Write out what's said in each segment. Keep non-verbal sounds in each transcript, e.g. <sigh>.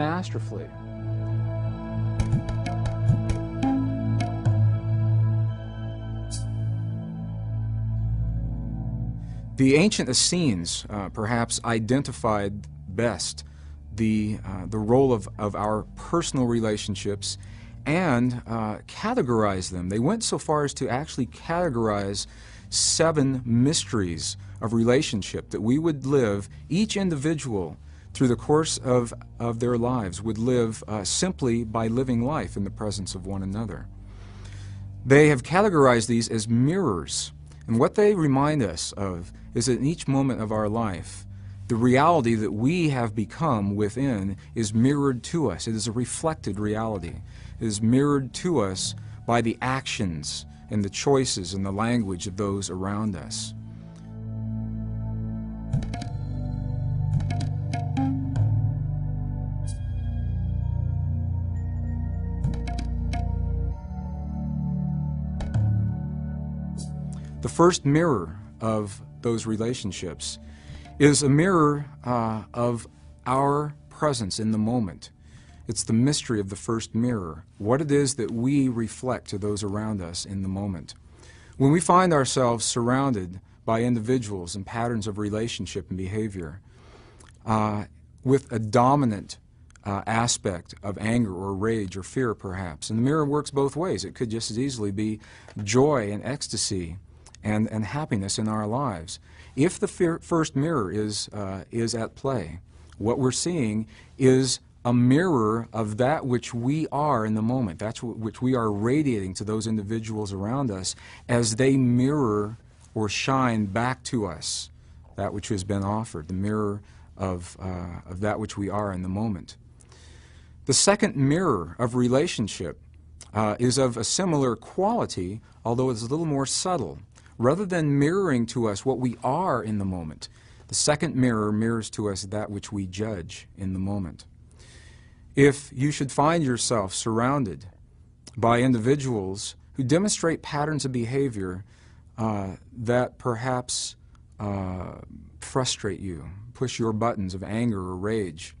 masterfully. The ancient Essenes uh, perhaps identified best the, uh, the role of, of our personal relationships and uh, categorized them. They went so far as to actually categorize seven mysteries of relationship that we would live, each individual through the course of, of their lives would live uh, simply by living life in the presence of one another. They have categorized these as mirrors. And what they remind us of is that in each moment of our life, the reality that we have become within is mirrored to us. It is a reflected reality. It is mirrored to us by the actions and the choices and the language of those around us. The first mirror of those relationships is a mirror uh, of our presence in the moment. It's the mystery of the first mirror, what it is that we reflect to those around us in the moment. When we find ourselves surrounded by individuals and patterns of relationship and behavior uh, with a dominant uh, aspect of anger or rage or fear, perhaps, and the mirror works both ways. It could just as easily be joy and ecstasy and, and happiness in our lives. If the first mirror is, uh, is at play, what we're seeing is a mirror of that which we are in the moment, that's which we are radiating to those individuals around us as they mirror or shine back to us that which has been offered, the mirror of, uh, of that which we are in the moment. The second mirror of relationship uh, is of a similar quality, although it's a little more subtle rather than mirroring to us what we are in the moment. The second mirror mirrors to us that which we judge in the moment. If you should find yourself surrounded by individuals who demonstrate patterns of behavior uh, that perhaps uh, frustrate you, push your buttons of anger or rage,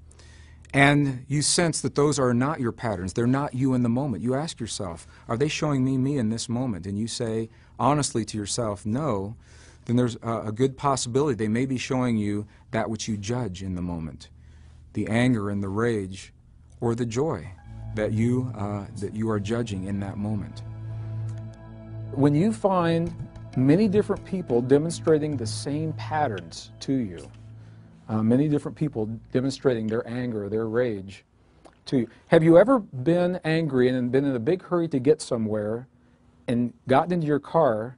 and you sense that those are not your patterns, they're not you in the moment. You ask yourself, are they showing me me in this moment? And you say honestly to yourself, no, then there's a, a good possibility they may be showing you that which you judge in the moment the anger and the rage or the joy that you, uh, that you are judging in that moment. When you find many different people demonstrating the same patterns to you, uh, many different people demonstrating their anger, their rage to you. Have you ever been angry and been in a big hurry to get somewhere and gotten into your car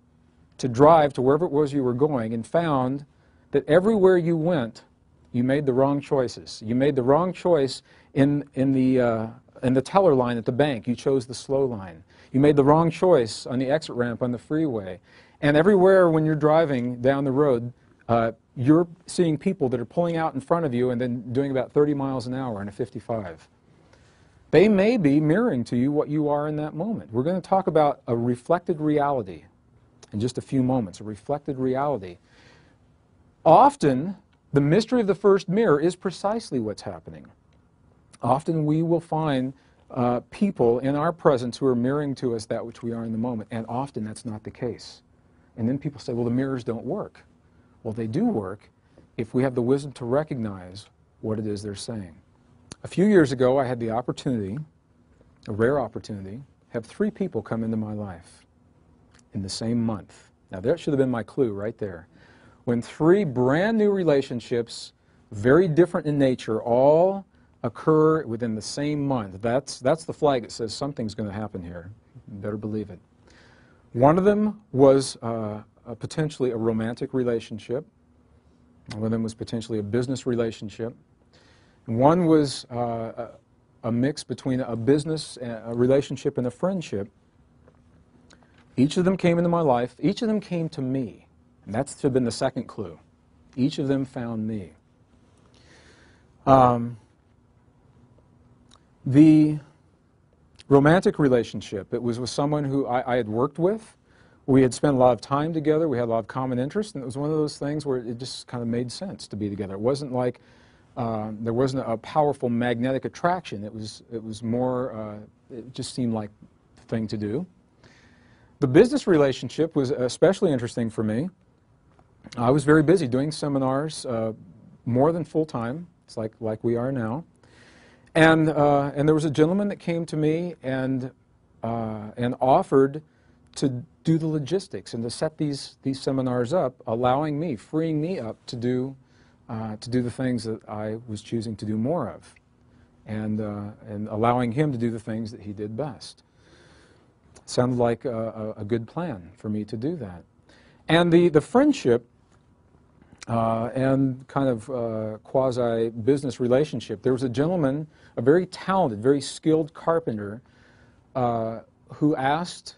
to drive to wherever it was you were going and found that everywhere you went, you made the wrong choices. You made the wrong choice in, in, the, uh, in the teller line at the bank. You chose the slow line. You made the wrong choice on the exit ramp on the freeway. And everywhere when you're driving down the road, uh, you're seeing people that are pulling out in front of you and then doing about 30 miles an hour in a 55. They may be mirroring to you what you are in that moment. We're going to talk about a reflected reality in just a few moments, a reflected reality. Often, the mystery of the first mirror is precisely what's happening. Often we will find uh, people in our presence who are mirroring to us that which we are in the moment, and often that's not the case. And then people say, well, the mirrors don't work. Well, they do work if we have the wisdom to recognize what it is they're saying. A few years ago, I had the opportunity, a rare opportunity, have three people come into my life in the same month. Now, that should have been my clue right there. When three brand new relationships, very different in nature, all occur within the same month, that's, that's the flag that says something's going to happen here. You better believe it. One of them was uh, a potentially a romantic relationship. One of them was potentially a business relationship. One was uh, a, mix between a business a relationship and a friendship. Each of them came into my life. Each of them came to me. And that's been the second clue. Each of them found me. Um, the romantic relationship, it was with someone who I, I had worked with. We had spent a lot of time together. We had a lot of common interests, and it was one of those things where it just kind of made sense to be together. It wasn't like Uh, there wasn't a powerful magnetic attraction. It was, it was more, uh, it just seemed like the thing to do. The business relationship was especially interesting for me. I was very busy doing seminars, uh, more than full time. It's like, like we are now. And, uh, and there was a gentleman that came to me and, uh, and offered to do the logistics and to set these, these seminars up, allowing me, freeing me up to do, uh, to do the things that I was choosing to do more of, and, uh, and allowing him to do the things that he did best. Sounded like a, a, good plan for me to do that. And the, the friendship uh, and kind of uh, quasi business relationship. There was a gentleman, a very talented, very skilled carpenter, uh, who asked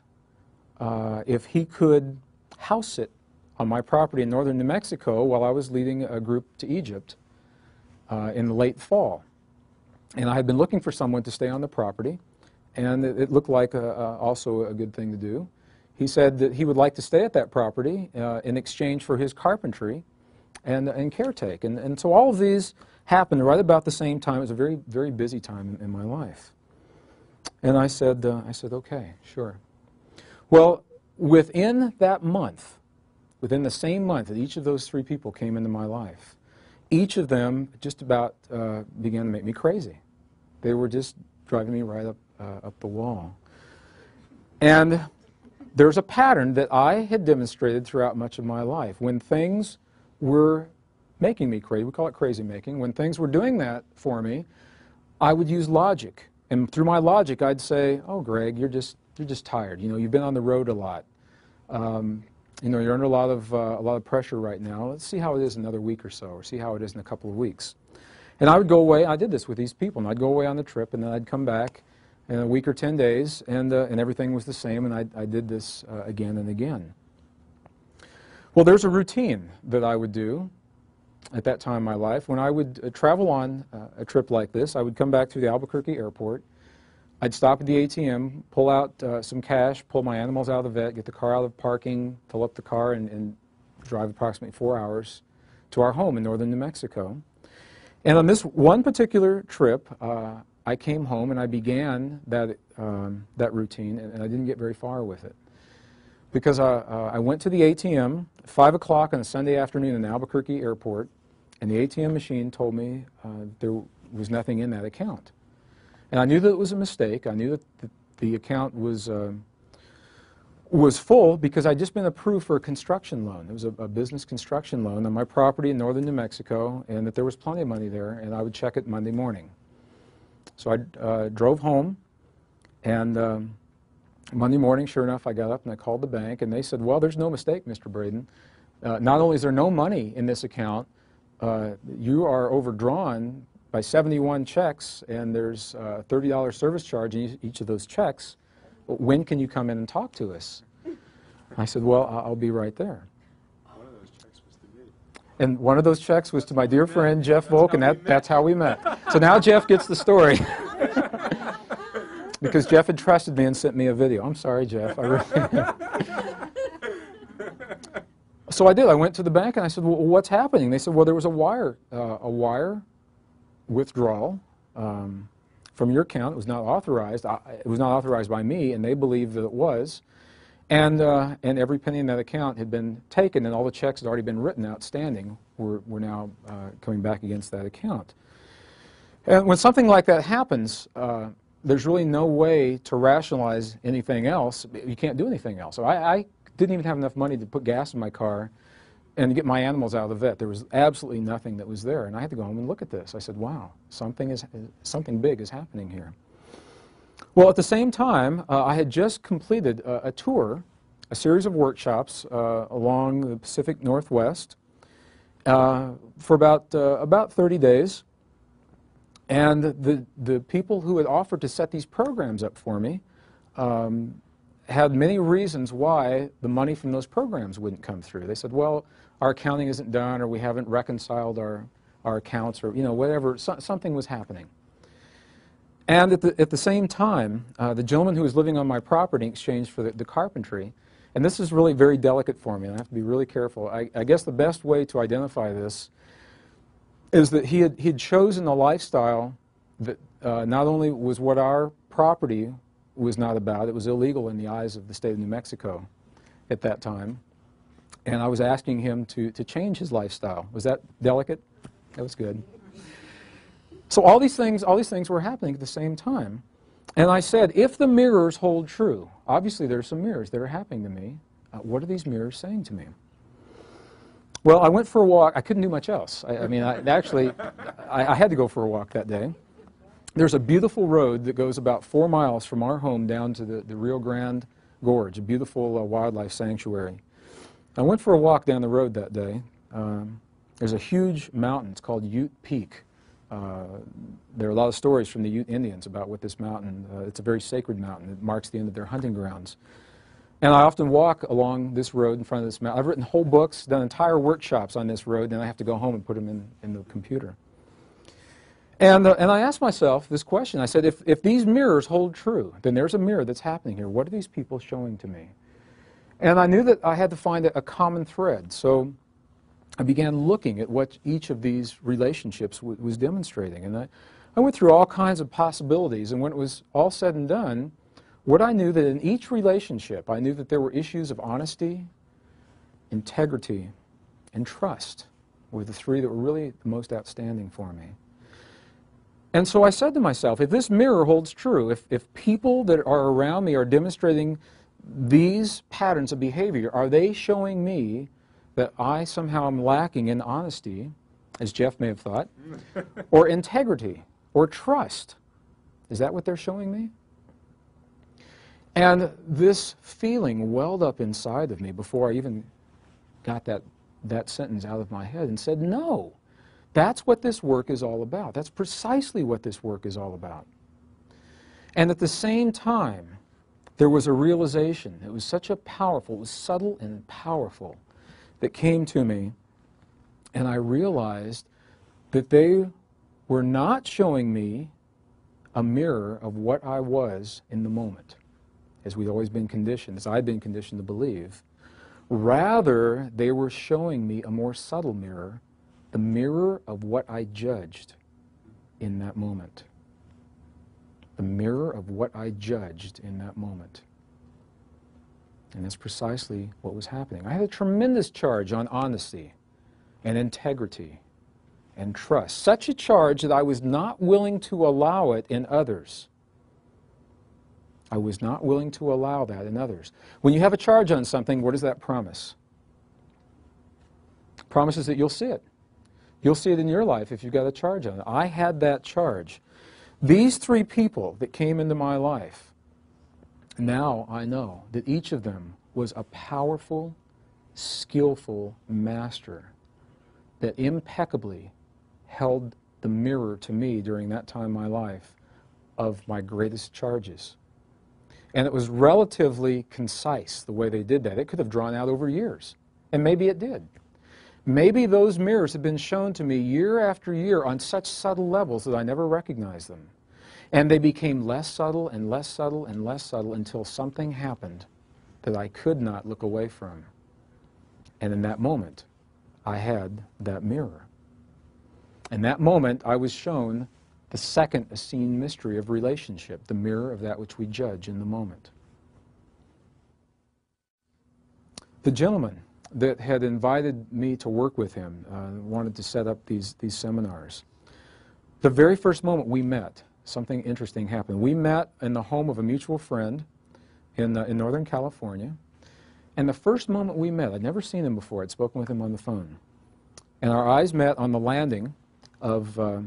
uh, if he could house sit on my property in northern New Mexico while I was leading a group to Egypt uh, in the late fall. And I had been looking for someone to stay on the property, and it, it looked like a, also a good thing to do. He said that he would like to stay at that property uh, in exchange for his carpentry and, and caretake. And, and so all of these happened right about the same time. It was a very, very busy time in, in my life. And I said, uh, I said, okay, sure. Well, within that month, within the same month that each of those three people came into my life, each of them just about uh, began to make me crazy. They were just driving me right up, uh, up the wall. And there's a pattern that I had demonstrated throughout much of my life. When things were making me crazy. We call it crazy making. When things were doing that for me, I would use logic. And through my logic, I'd say, oh, Gregg, you're just, you're just tired. You know, you've been on the road a lot. Um, you know, you're under a lot, of, uh, a lot of pressure right now. Let's see how it is another week or so, or see how it is in a couple of weeks. And I would go away. I did this with these people. And I'd go away on the trip, and then I'd come back in a week or 10 days, and, uh, and everything was the same, and I, I did this uh, again and again. Well, there's a routine that I would do at that time in my life. When I would uh, travel on uh, a trip like this, I would come back to the Albuquerque airport. I'd stop at the ATM, pull out uh, some cash, pull my animals out of the vet, get the car out of parking, fill up the car, and, and drive approximately four hours to our home in northern New Mexico. And on this one particular trip, uh, I came home and I began that, um, that routine, and, and I didn't get very far with it because I, uh, I went to the ATM 5 o'clock on a Sunday afternoon in Albuquerque Airport, and the ATM machine told me uh, there was nothing in that account. And I knew that it was a mistake. I knew that the, the account was, uh, was full because I'd just been approved for a construction loan. It was a, a, business construction loan on my property in northern New Mexico, and that there was plenty of money there, and I would check it Monday morning. So I uh, drove home, and um, Monday morning, sure enough, I got up and I called the bank, and they said, well, there's no mistake, Mr. Braden. Uh, not only is there no money in this account, uh, you are overdrawn by 71 checks, and there's a uh, $30 service charge in each of those checks. When can you come in and talk to us? I said, well, I'll be right there. One of those checks was to me. And one of those checks was to my dear friend Jeff Volk, and that, that's how we met. So now Jeff gets the story. <laughs> because Jeff had trusted me and sent me a video. I'm sorry, Jeff. I really <laughs> so I did. I went to the bank and I said, "Well, what's happening?" They said, "Well, there was a wire, uh, a wire withdrawal um, from your account. It was not authorized. I, it was not authorized by me, and they believed that it was." And, uh, and every penny in that account had been taken, and all the checks had already been written outstanding were, were now uh, coming back against that account. And when something like that happens, uh, there's really no way to rationalize anything else. You can't do anything else. So I, I, didn't even have enough money to put gas in my car and to get my animals out of the vet. There was absolutely nothing that was there. And I had to go home and look at this. I said, wow, something, is, something big is happening here. Well, at the same time, uh, I had just completed a, a, tour, a series of workshops uh, along the Pacific Northwest uh, for about, uh, about 30 days. And the, the people who had offered to set these programs up for me um, had many reasons why the money from those programs wouldn't come through. They said, well, our accounting isn't done, or we haven't reconciled our, our accounts, or you know, whatever, so, something was happening. And at the, at the same time, uh, the gentleman who was living on my property in exchange for the, the, carpentry, and this is really very delicate for me, and I have to be really careful. I, I guess the best way to identify this is that he had, he had chosen a lifestyle that uh, not only was what our property was not about, it was illegal in the eyes of the state of New Mexico at that time. And I was asking him to, to change his lifestyle. Was that delicate? That was good. So all these things, all these things were happening at the same time. And I said, if the mirrors hold true, obviously there are some mirrors that are happening to me. Uh, what are these mirrors saying to me? Well, I went for a walk. I couldn't do much else. I, I mean, I, actually, I, I, had to go for a walk that day. There's a beautiful road that goes about four miles from our home down to the, the Rio Grande Gorge, a beautiful uh, wildlife sanctuary. I went for a walk down the road that day. Um, there's a huge mountain. It's called Ute Peak. Uh, there are a lot of stories from the Ute Indians about what this mountain, uh, it's a very sacred mountain. It marks the end of their hunting grounds. And I often walk along this road in front of this mountain. I've written whole books, done entire workshops on this road, and I have to go home and put them in, in the computer. And, uh, and I asked myself this question. I said, if, if these mirrors hold true, then there's a mirror that's happening here. What are these people showing to me? And I knew that I had to find a, common thread. So I began looking at what each of these relationships was demonstrating. And I, I went through all kinds of possibilities. And when it was all said and done, what I knew that in each relationship, I knew that there were issues of honesty, integrity, and trust were the three that were really the most outstanding for me. And so I said to myself, if this mirror holds true, if, if people that are around me are demonstrating these patterns of behavior, are they showing me that I somehow am lacking in honesty, as Jeff may have thought, <laughs> or integrity, or trust? Is that what they're showing me? And this feeling welled up inside of me before I even got that, that sentence out of my head and said, no, that's what this work is all about. That's precisely what this work is all about. And at the same time, there was a realization. It was such a powerful, it was subtle and powerful that came to me. And I realized that they were not showing me a mirror of what I was in the moment as we'd always been conditioned, as I'd been conditioned to believe. Rather, they were showing me a more subtle mirror, the mirror of what I judged in that moment. The mirror of what I judged in that moment. And that's precisely what was happening. I had a tremendous charge on honesty and integrity and trust. Such a charge that I was not willing to allow it in others. I was not willing to allow that in others. When you have a charge on something, what does that promise? Promises that you'll see it. You'll see it in your life if you've got a charge on it. I had that charge. These three people that came into my life, now I know that each of them was a powerful, skillful master that impeccably held the mirror to me during that time in my life of my greatest charges. And it was relatively concise the way they did that. It could have drawn out over years, and maybe it did. Maybe those mirrors have been shown to me year after year on such subtle levels that I never recognized them. And they became less subtle and less subtle and less subtle until something happened that I could not look away from. And in that moment, I had that mirror. In that moment, I was shown the second Essene mystery of relationship, the mirror of that which we judge in the moment. The gentleman that had invited me to work with him uh, wanted to set up these, these seminars. The very first moment we met, something interesting happened. We met in the home of a mutual friend in, uh, in Northern California. And the first moment we met, I'd never seen him before, I'd spoken with him on the phone. And our eyes met on the landing of, uh,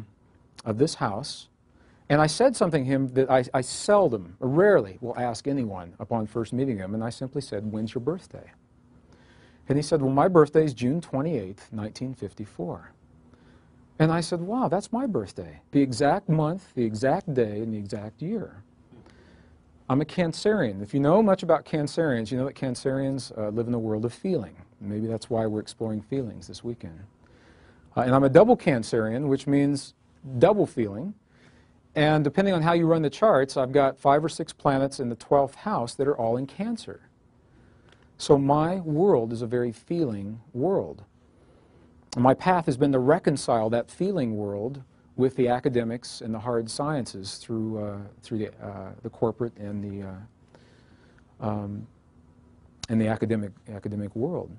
of this house, and I said something to him that I, I seldom, or rarely, will ask anyone upon first meeting him, and I simply said, when's your birthday? And he said, well, my birthday is June 28, 1954. And I said, wow, that's my birthday. The exact month, the exact day, and the exact year. I'm a Cancerian. If you know much about Cancerians, you know that Cancerians uh, live in a world of feeling. Maybe that's why we're exploring feelings this weekend. Uh, and I'm a double Cancerian, which means double feeling. And depending on how you run the charts, I've got five or six planets in the 12th house that are all in Cancer. So my world is a very feeling world. My path has been to reconcile that feeling world with the academics and the hard sciences through, uh, through the, uh, the corporate and the, uh, um, and the academic, academic world.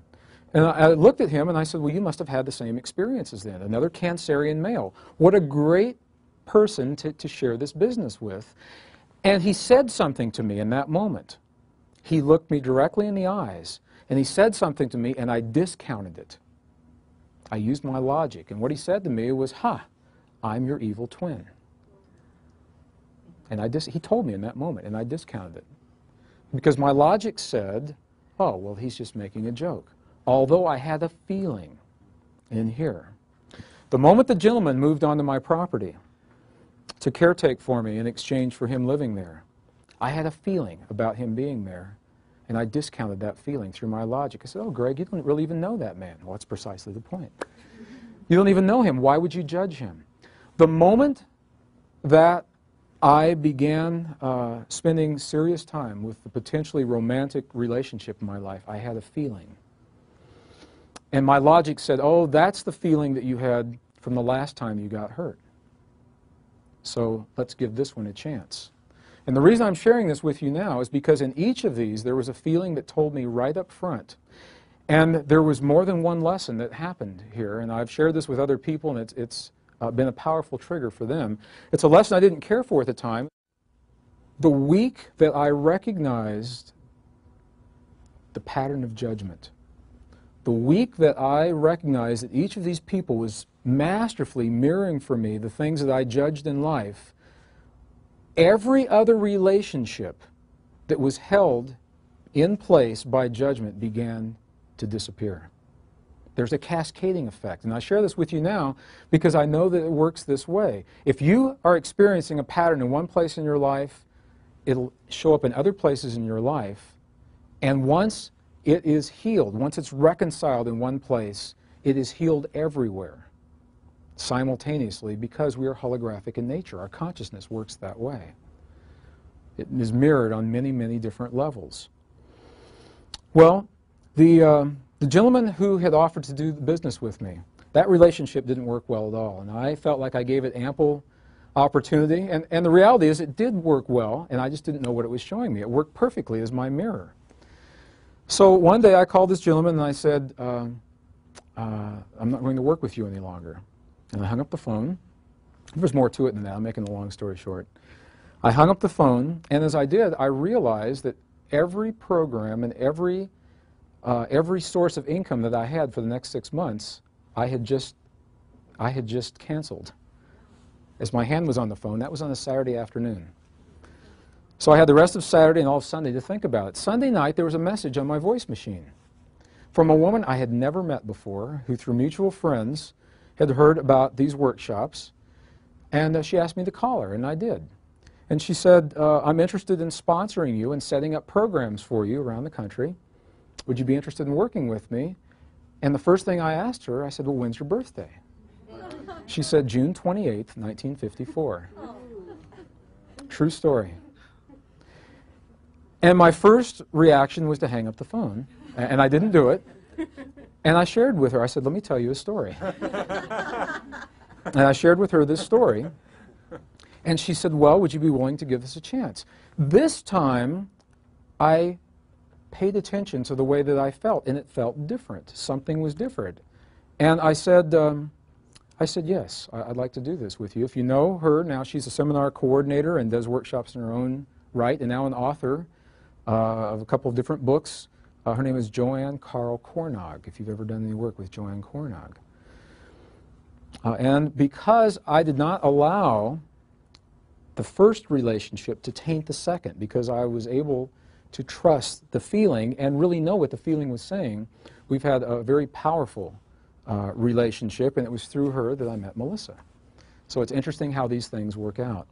And I, I looked at him and I said, Well, you must have had the same experiences then. Another Cancerian male. What a great person to, to share this business with. And he said something to me in that moment. He looked me directly in the eyes and he said something to me and I discounted it. I used my logic. And what he said to me was, Ha, huh, I'm your evil twin. And I dis- he told me in that moment, and I discounted it. Because my logic said, oh, well, he's just making a joke. Although I had a feeling in here. The moment the gentleman moved onto my property to caretake for me in exchange for him living there, I had a feeling about him being there, and I discounted that feeling through my logic. I said, oh, Gregg, you don't really even know that man. Well, that's precisely the point. You don't even know him. Why would you judge him? The moment that I began uh, spending serious time with the potentially romantic relationship in my life, I had a feeling. And my logic said, oh, that's the feeling that you had from the last time you got hurt. So let's give this one a chance. And the reason I'm sharing this with you now is because in each of these there was a feeling that told me right up front. And there was more than one lesson that happened here. And I've shared this with other people, and it's, it's uh, been a powerful trigger for them. It's a lesson I didn't care for at the time. The week that I recognized the pattern of judgment, the week that I recognized that each of these people was masterfully mirroring for me the things that I judged in life, every other relationship that was held in place by judgment began to disappear. There's a cascading effect. And I share this with you now because I know that it works this way. If you are experiencing a pattern in one place in your life, it'll show up in other places in your life. And once it is healed, once it's reconciled in one place, it is healed everywhere simultaneously because we are holographic in nature. Our consciousness works that way. It is mirrored on many, many different levels. Well, the. Um, the gentleman who had offered to do business with me, that relationship didn't work well at all. And I felt like I gave it ample opportunity. And, and the reality is it did work well, and I just didn't know what it was showing me. It worked perfectly as my mirror. So one day I called this gentleman and I said, uh, uh, I'm not going to work with you any longer. And I hung up the phone. There's more to it than that. I'm making the long story short. I hung up the phone, and as I did, I realized that every program and every uh, every source of income that I had for the next six months, I had just, I had just canceled. As my hand was on the phone, that was on a Saturday afternoon. So I had the rest of Saturday and all of Sunday to think about it. Sunday night, there was a message on my voice machine from a woman I had never met before, who through mutual friends had heard about these workshops, and uh, she asked me to call her, and I did. And she said, uh, I'm interested in sponsoring you and setting up programs for you around the country. Would you be interested in working with me? And the first thing I asked her, I said, Well, when's your birthday? She said, June 28, 1954. True story. And my first reaction was to hang up the phone, and I didn't do it. And I shared with her, I said, Let me tell you a story. and I shared with her this story. And she said, Well, would you be willing to give this a chance? This time, I paid attention to the way that I felt, and it felt different. Something was different. And I said, um, I said, yes, I, would like to do this with you. If you know her, now she's a seminar coordinator and does workshops in her own right, and now an author uh, of a couple of different books. Uh, her name is Joanne Carl Cornog, if you've ever done any work with Joanne Cornog. Uh, and because I did not allow the first relationship to taint the second, because I was able to trust the feeling and really know what the feeling was saying, we've had a very powerful uh, relationship, and it was through her that I met Melissa. So it's interesting how these things work out.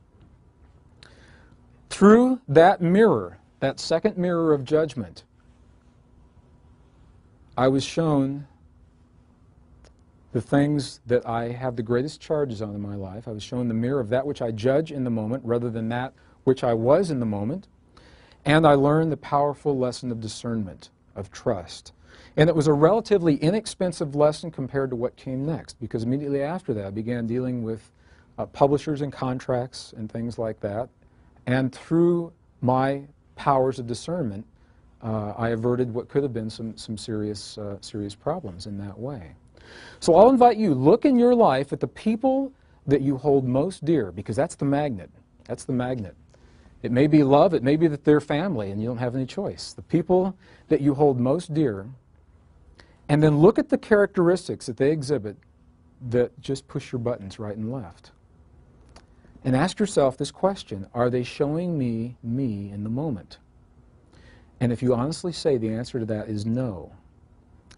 Through that mirror, that second mirror of judgment, I was shown the things that I have the greatest charges on in my life. I was shown the mirror of that which I judge in the moment rather than that which I was in the moment. And I learned the powerful lesson of discernment, of trust. And it was a relatively inexpensive lesson compared to what came next, because immediately after that I began dealing with uh, publishers and contracts and things like that. And through my powers of discernment, uh, I averted what could have been some, some serious, uh, serious problems in that way. So I'll invite you, look in your life at the people that you hold most dear, because that's the magnet. That's the magnet. It may be love, it may be that they're family and you don't have any choice. The people that you hold most dear, and then look at the characteristics that they exhibit that just push your buttons right and left. And ask yourself this question Are they showing me me in the moment? And if you honestly say the answer to that is no,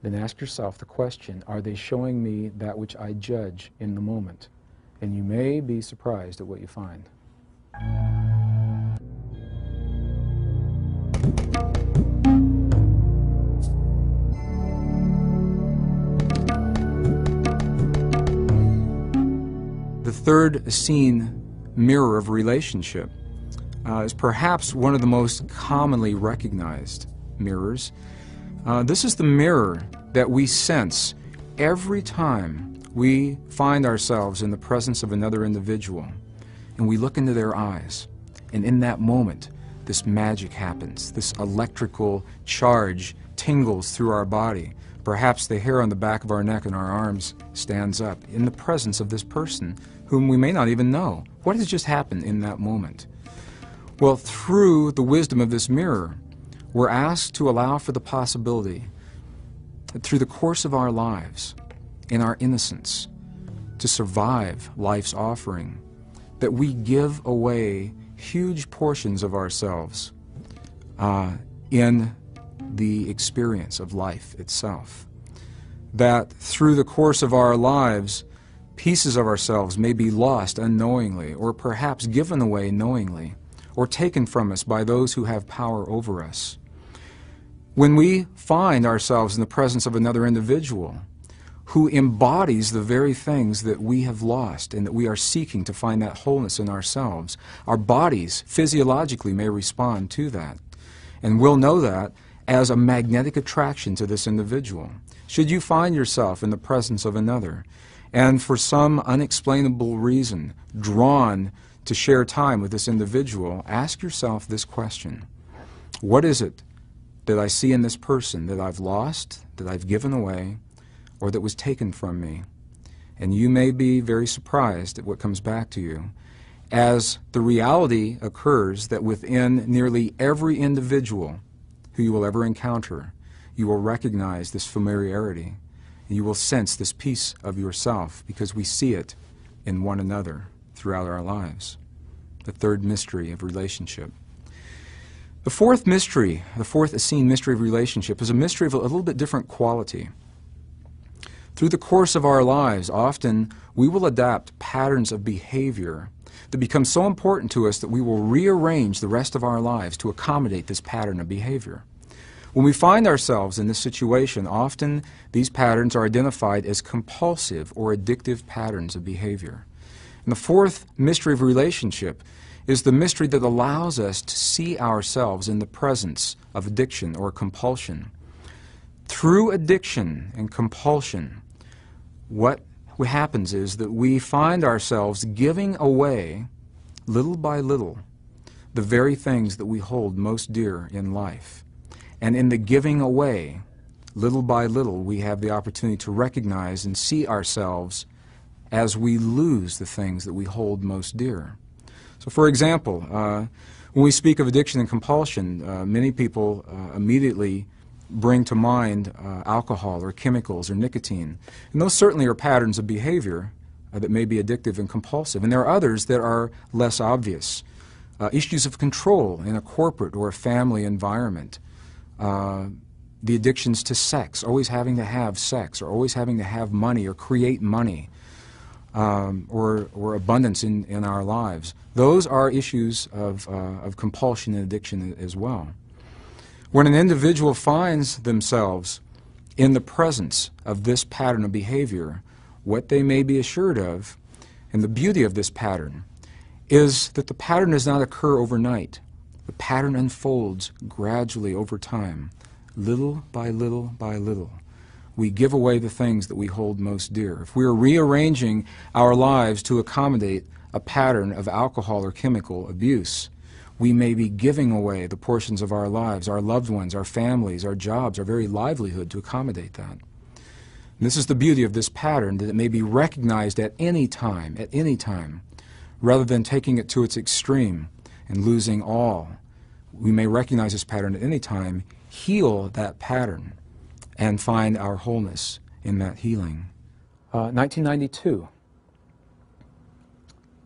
then ask yourself the question Are they showing me that which I judge in the moment? And you may be surprised at what you find. The third Essene mirror of relationship uh, is perhaps one of the most commonly recognized mirrors. Uh, this is the mirror that we sense every time we find ourselves in the presence of another individual and we look into their eyes. And in that moment, this magic happens. This electrical charge tingles through our body. Perhaps the hair on the back of our neck and our arms stands up in the presence of this person whom we may not even know. What has just happened in that moment? Well, through the wisdom of this mirror, we're asked to allow for the possibility that through the course of our lives, in our innocence, to survive life's offering, that we give away huge portions of ourselves uh, in the experience of life itself. That through the course of our lives, pieces of ourselves may be lost unknowingly, or perhaps given away knowingly or taken from us by those who have power over us. When we find ourselves in the presence of another individual who embodies the very things that we have lost and that we are seeking to find that wholeness in ourselves, our bodies physiologically may respond to that. And we'll know that as a magnetic attraction to this individual. Should you find yourself in the presence of another and for some unexplainable reason drawn to share time with this individual, ask yourself this question What is it that I see in this person that I've lost, that I've given away, or that was taken from me? And you may be very surprised at what comes back to you as the reality occurs that within nearly every individual who you will ever encounter, you will recognize this familiarity. And you will sense this piece of yourself because we see it in one another throughout our lives. The third mystery of relationship. The fourth mystery, the fourth Essene mystery of relationship, is a mystery of a little bit different quality. Through the course of our lives, often we will adapt patterns of behavior that become so important to us that we will rearrange the rest of our lives to accommodate this pattern of behavior. When we find ourselves in this situation, often these patterns are identified as compulsive or addictive patterns of behavior. And the fourth mystery of relationship is the mystery that allows us to see ourselves in the presence of addiction or compulsion. Through addiction and compulsion, what happens is that we find ourselves giving away, little by little, the very things that we hold most dear in life. And in the giving away, little by little, we have the opportunity to recognize and see ourselves as we lose the things that we hold most dear. So, for example, uh, when we speak of addiction and compulsion, uh, many people uh, immediately bring to mind uh, alcohol or chemicals or nicotine. And those certainly are patterns of behavior uh, that may be addictive and compulsive. And there are others that are less obvious. Uh, issues of control in a corporate or a family environment. the addictions to sex, always having to have sex, or always having to have money or create money um, or, or abundance in, in our lives. Those are issues of, uh, of compulsion and addiction as well. When an individual finds themselves in the presence of this pattern of behavior, what they may be assured of, and the beauty of this pattern, is that the pattern does not occur overnight. The pattern unfolds gradually over time little by little by little, we give away the things that we hold most dear. If we are rearranging our lives to accommodate a pattern of alcohol or chemical abuse, we may be giving away the portions of our lives, our loved ones, our families, our jobs, our very livelihood to accommodate that. And this is the beauty of this pattern, that it may be recognized at any time, at any time, rather than taking it to its extreme and losing all. We may recognize this pattern at any time, heal that pattern, and find our wholeness in that healing. Uh, 1992.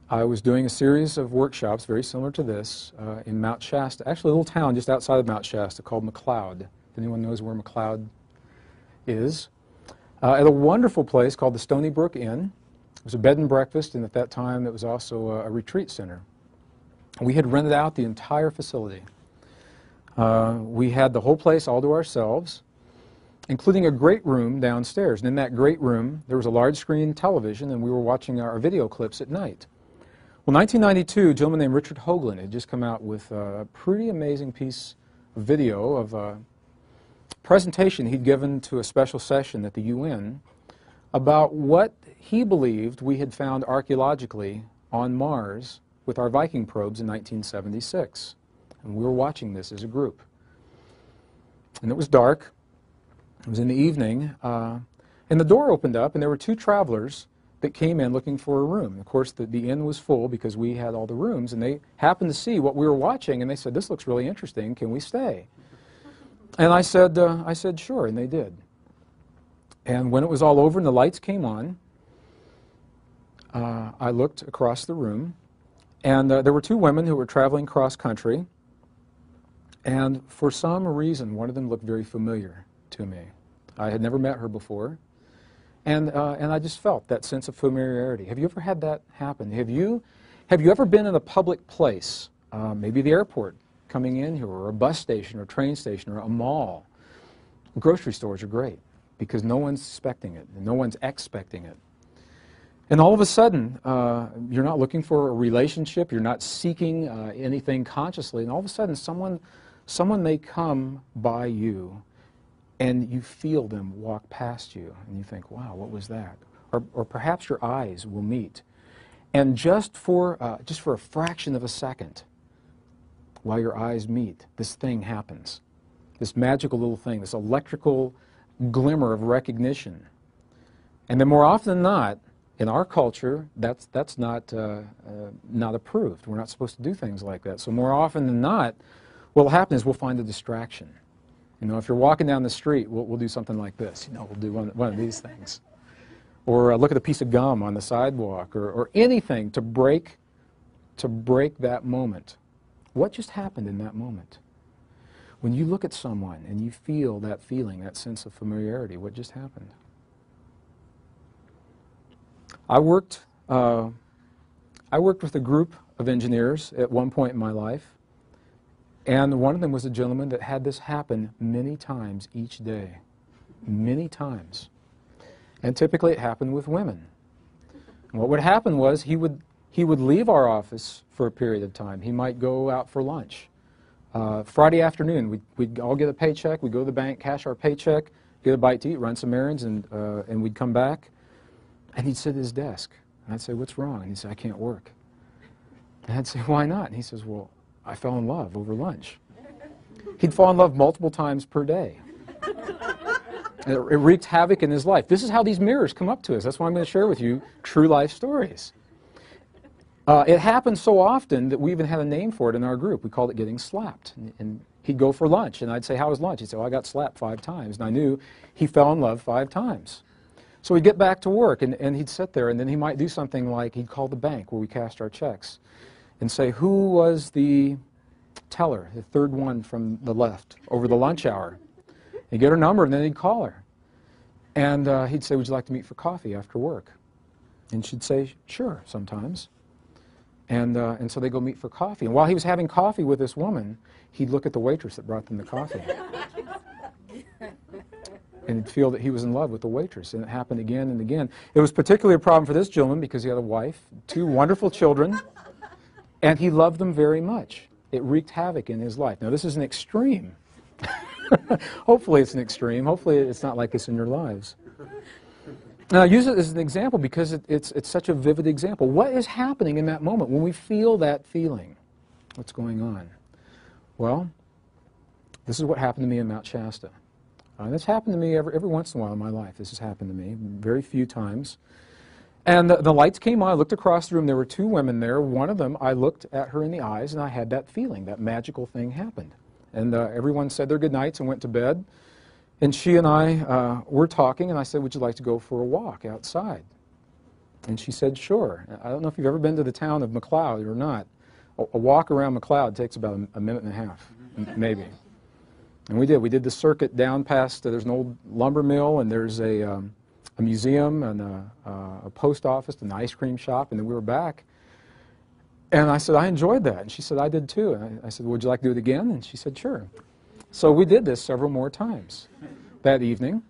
I was doing a series of workshops very similar to this uh, in Mount Shasta, actually a little town just outside of Mount Shasta called McCloud. If anyone knows where McCloud is, uh, at a wonderful place called the Stoney Brook Inn. It was a bed and breakfast, and at that time it was also a, a retreat center. We had rented out the entire facility. Uh, we had the whole place all to ourselves, including a great room downstairs. And in that great room, there was a large screen television, and we were watching our video clips at night. Well, 1992, a gentleman named Richard Hoagland had just come out with a pretty amazing piece of video of a presentation he'd given to a special session at the UN about what he believed we had found archaeologically on Mars with our Viking probes in 1976. And we were watching this as a group. And it was dark. It was in the evening. Uh, and the door opened up, and there were two travelers that came in looking for a room. Of course, the, the inn was full because we had all the rooms, and they happened to see what we were watching, and they said, this looks really interesting. Can we stay? And I said, uh, I said, sure, and they did. And when it was all over and the lights came on, uh, I looked across the room, and uh, there were two women who were traveling cross country, and for some reason, one of them looked very familiar to me. I had never met her before. And, uh, and I just felt that sense of familiarity. Have you ever had that happen? Have you, have you ever been in a public place, uh, maybe the airport coming in here, or a bus station, or train station, or a mall? Grocery stores are great because no one's expecting it, and no one's expecting it. And all of a sudden, uh, you're not looking for a relationship, you're not seeking uh, anything consciously, and all of a sudden, someone, someone may come by you and you feel them walk past you, and you think, wow, what was that? Or, or perhaps your eyes will meet. And just for, uh, just for a fraction of a second, while your eyes meet, this thing happens. This magical little thing, this electrical glimmer of recognition. And then more often than not, in our culture, that's, that's not, uh, uh, not approved. We're not supposed to do things like that. So more often than not, what will happen is we'll find a distraction. You know, if you're walking down the street, we'll, we'll do something like this. You know, we'll do one, one of these things. Or uh, look at a piece of gum on the sidewalk, or, or anything to break, to break that moment. What just happened in that moment? When you look at someone and you feel that feeling, that sense of familiarity, what just happened? I worked, uh, I worked with a group of engineers at one point in my life and one of them was a gentleman that had this happen many times each day. Many times. And typically it happened with women. And what would happen was he would, he would leave our office for a period of time. He might go out for lunch. Uh, Friday afternoon, we'd, we'd all get a paycheck. We'd go to the bank, cash our paycheck, get a bite to eat, run some errands, and, uh, and we'd come back. And he'd sit at his desk. And I'd say, What's wrong? And he'd say, I can't work. And I'd say, Why not? And he says, Well, I fell in love over lunch. He'd fall in love multiple times per day. It, it wreaked havoc in his life. This is how these mirrors come up to us. That's why I'm going to share with you true life stories. Uh, it happens so often that we even had a name for it in our group. We called it getting slapped. And, and he'd go for lunch, and I'd say, How was lunch? He'd say, Oh, I got slapped five times. And I knew he fell in love five times. So we'd get back to work, and, and he'd sit there, and then he might do something like he'd call the bank where we cashed our checks and say, who was the teller, the third one from the left, over the lunch hour? He'd get her number, and then he'd call her. And uh, he'd say, would you like to meet for coffee after work? And she'd say, sure, sometimes. And, uh, and so they go meet for coffee. And while he was having coffee with this woman, he'd look at the waitress that brought them the coffee. and he'd feel that he was in love with the waitress. And it happened again and again. It was particularly a problem for this gentleman because he had a wife, two wonderful children. And he loved them very much. It wreaked havoc in his life. Now, this is an extreme. <laughs> Hopefully it's an extreme. Hopefully it's not like this in your lives. Now, I use it as an example because it, it's, it's such a vivid example. What is happening in that moment when we feel that feeling? What's going on? Well, this is what happened to me in Mount Shasta. Uh, that's happened to me every, every once in a while in my life. This has happened to me very few times. And the, the, lights came on. I looked across the room. There were two women there. One of them, I looked at her in the eyes, and I had that feeling. That magical thing happened. And uh, everyone said their goodnights and went to bed. And she and I uh, were talking, and I said, Would you like to go for a walk outside? And she said, Sure. I don't know if you've ever been to the town of McCloud or not. A, a walk around McCloud takes about a, a minute and a half, maybe. And we did. We did the circuit down past, uh, there's an old lumber mill, and there's a, um, a museum, and a, a post office, and an ice cream shop, and then we were back. And I said, I enjoyed that. And she said, I did too. And I, I said, Would you like to do it again? And she said, Sure. So we did this several more times that evening.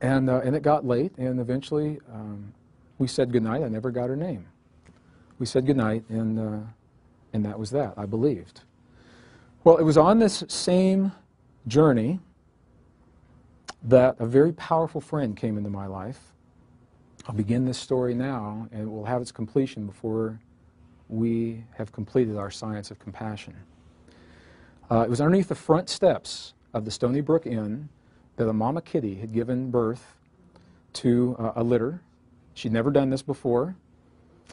And, uh, and it got late, and eventually um, we said goodnight. I never got her name. We said goodnight, and, uh, and that was that, I believed. Well, it was on this same journey that a very powerful friend came into my life. I'll begin this story now, and it will have its completion before we have completed our science of compassion. Uh, it was underneath the front steps of the Stoney Brook Inn that a mama kitty had given birth to uh, a litter. She'd never done this before.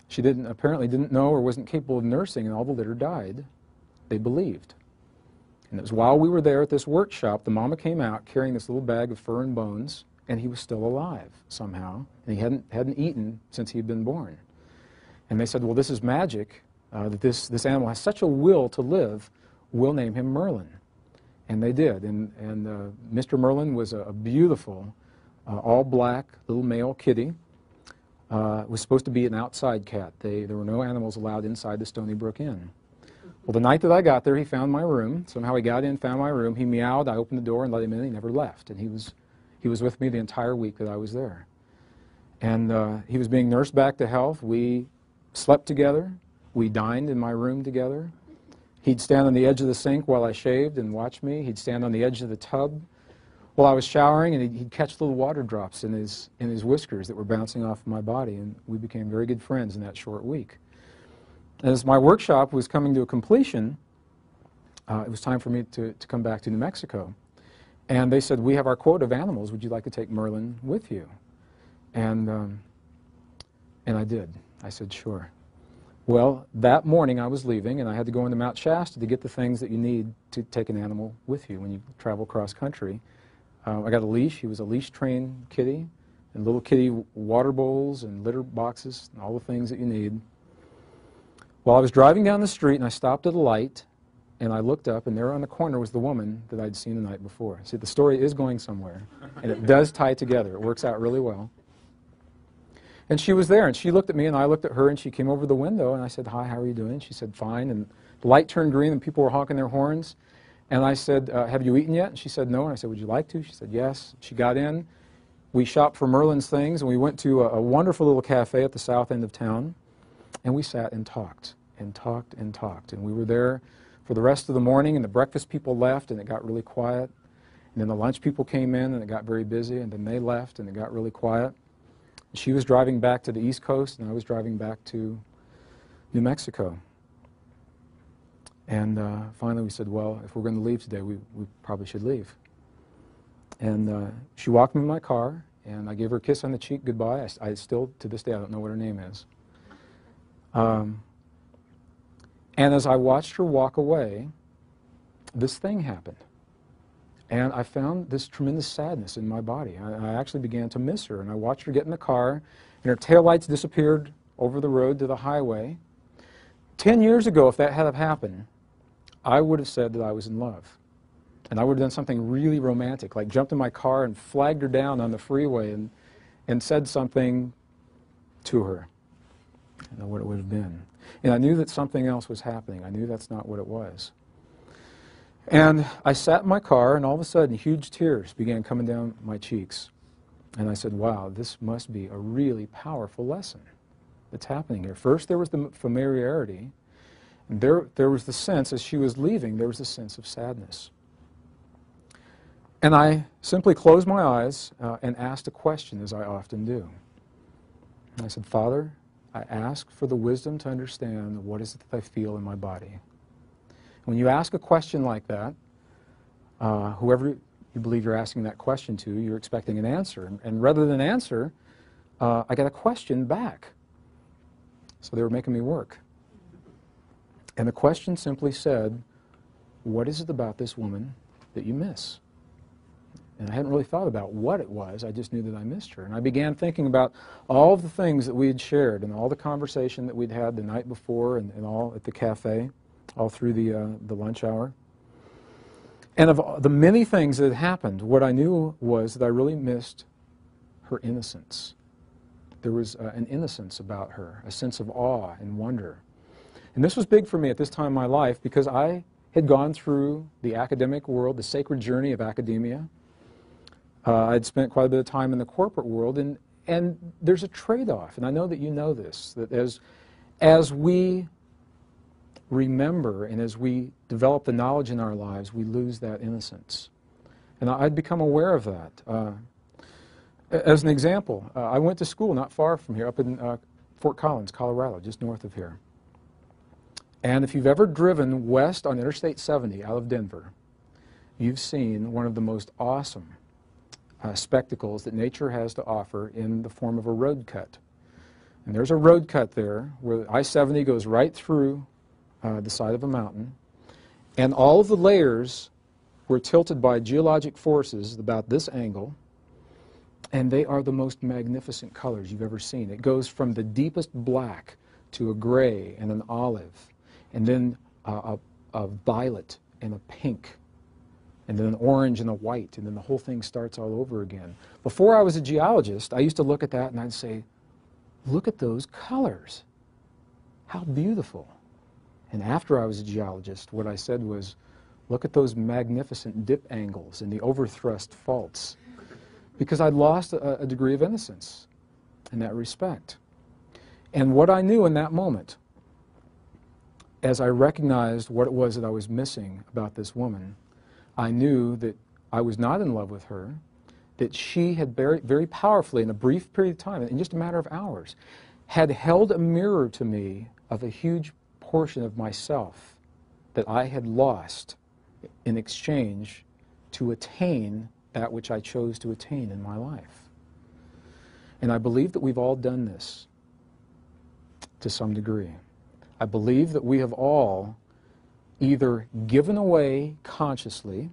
She didn't apparently didn't know or wasn't capable of nursing, and all the litter died. They believed. And it was while we were there at this workshop, the mama came out carrying this little bag of fur and bones, and he was still alive somehow, and he hadn't hadn't eaten since he'd been born. And they said, "Well, this is magic. Uh, that this this animal has such a will to live. We'll name him Merlin." And they did. And, and uh, Mr. Merlin was a, a beautiful, uh, all black little male kitty. Uh, was supposed to be an outside cat. They, there were no animals allowed inside the Stoney Brook Inn. Well, the night that I got there, he found my room. Somehow he got in, found my room. He meowed. I opened the door and let him in. He never left. And he was, he was with me the entire week that I was there. And uh, he was being nursed back to health. We slept together. We dined in my room together. He'd stand on the edge of the sink while I shaved and watch me. He'd stand on the edge of the tub while I was showering, and he'd, he'd, catch little water drops in his, in his whiskers that were bouncing off my body, and we became very good friends in that short week. As my workshop was coming to a completion, uh, it was time for me to, to come back to New Mexico. And they said, we have our quota of animals. Would you like to take Merlin with you? And, um, and I did. I said, sure. Well, that morning I was leaving, and I had to go into Mount Shasta to get the things that you need to take an animal with you when you travel cross country. Uh, I got a leash. He was a leash trained kitty, and little kitty water bowls and litter boxes, and all the things that you need. Well, I was driving down the street, and I stopped at a light, and I looked up, and there on the corner was the woman that I'd seen the night before. See, the story is going somewhere, and it does tie together. It works out really well. And she was there, and she looked at me, and I looked at her, and she came over the window, and I said, Hi, how are you doing? She said, Fine. And the light turned green, and people were honking their horns. And I said, uh, Have you eaten yet? And she said, No. And I said, Would you like to? She said, Yes. She got in. We shopped for Merlin's things, and we went to a, a wonderful little cafe at the south end of town, and we sat and talked, and talked, and talked. And we were there for the rest of the morning, and the breakfast people left, and it got really quiet. And then the lunch people came in, and it got very busy, and then they left, and it got really quiet. She was driving back to the East Coast, and I was driving back to New Mexico. And uh, finally, we said, well, if we're going to leave today, we, we probably should leave. And uh, she walked me in my car, and I gave her a kiss on the cheek goodbye. I, I still, to this day, I don't know what her name is. Um, and as I watched her walk away, this thing happened. And I found this tremendous sadness in my body. I, I, actually began to miss her. And I watched her get in the car, and her taillights disappeared over the road to the highway. Ten years ago, if that had happened, I would have said that I was in love. And I would have done something really romantic, like jumped in my car and flagged her down on the freeway and, and said something to her. Know what it would have been. And I knew that something else was happening. I knew that's not what it was. And I sat in my car, and all of a sudden, huge tears began coming down my cheeks. And I said, wow, this must be a really powerful lesson that's happening here. First, there was the familiarity. And there, there was the sense, as she was leaving, there was a sense of sadness. And I simply closed my eyes uh, and asked a question, as I often do. And I said, Father, I ask for the wisdom to understand what is it that I feel in my body. When you ask a question like that, uh, whoever you believe you're asking that question to, you're expecting an answer. And, rather than answer, uh, I got a question back. So they were making me work. And the question simply said, What is it about this woman that you miss? And I hadn't really thought about what it was. I just knew that I missed her. And I began thinking about all the things that we had shared and all the conversation that we'd had the night before and, and all at the cafe, all through the, uh, the lunch hour. And of the many things that had happened, what I knew was that I really missed her innocence. There was uh, an innocence about her, a sense of awe and wonder. And this was big for me at this time in my life because I had gone through the academic world, the sacred journey of academia. Uh, I'd spent quite a bit of time in the corporate world, and, and there's a trade off, and I know that you know this, that as, as we remember and as we develop the knowledge in our lives, we lose that innocence. And I'd become aware of that. Uh, as an example, uh, I went to school not far from here, up in uh, Fort Collins, Colorado, just north of here. And if you've ever driven west on Interstate 70 out of Denver, you've seen one of the most awesome uh, spectacles that nature has to offer in the form of a road cut. And there's a road cut there where I-70 goes right through uh, the side of a mountain. And all of the layers were tilted by geologic forces about this angle. And they are the most magnificent colors you've ever seen. It goes from the deepest black to a gray and an olive, and then a, a violet and a pink, and then an orange and a white, and then the whole thing starts all over again. Before I was a geologist, I used to look at that and I'd say, look at those colors. How beautiful. And after I was a geologist, what I said was, look at those magnificent dip angles and the overthrust faults. Because I'd lost a, a degree of innocence in that respect. And what I knew in that moment, as I recognized what it was that I was missing about this woman, I knew that I was not in love with her, that she had very, very powerfully, in a brief period of time, in just a matter of hours, had held a mirror to me of a huge portion of myself that I had lost in exchange to attain that which I chose to attain in my life. And I believe that we've all done this to some degree. I believe that we have all either given away consciously,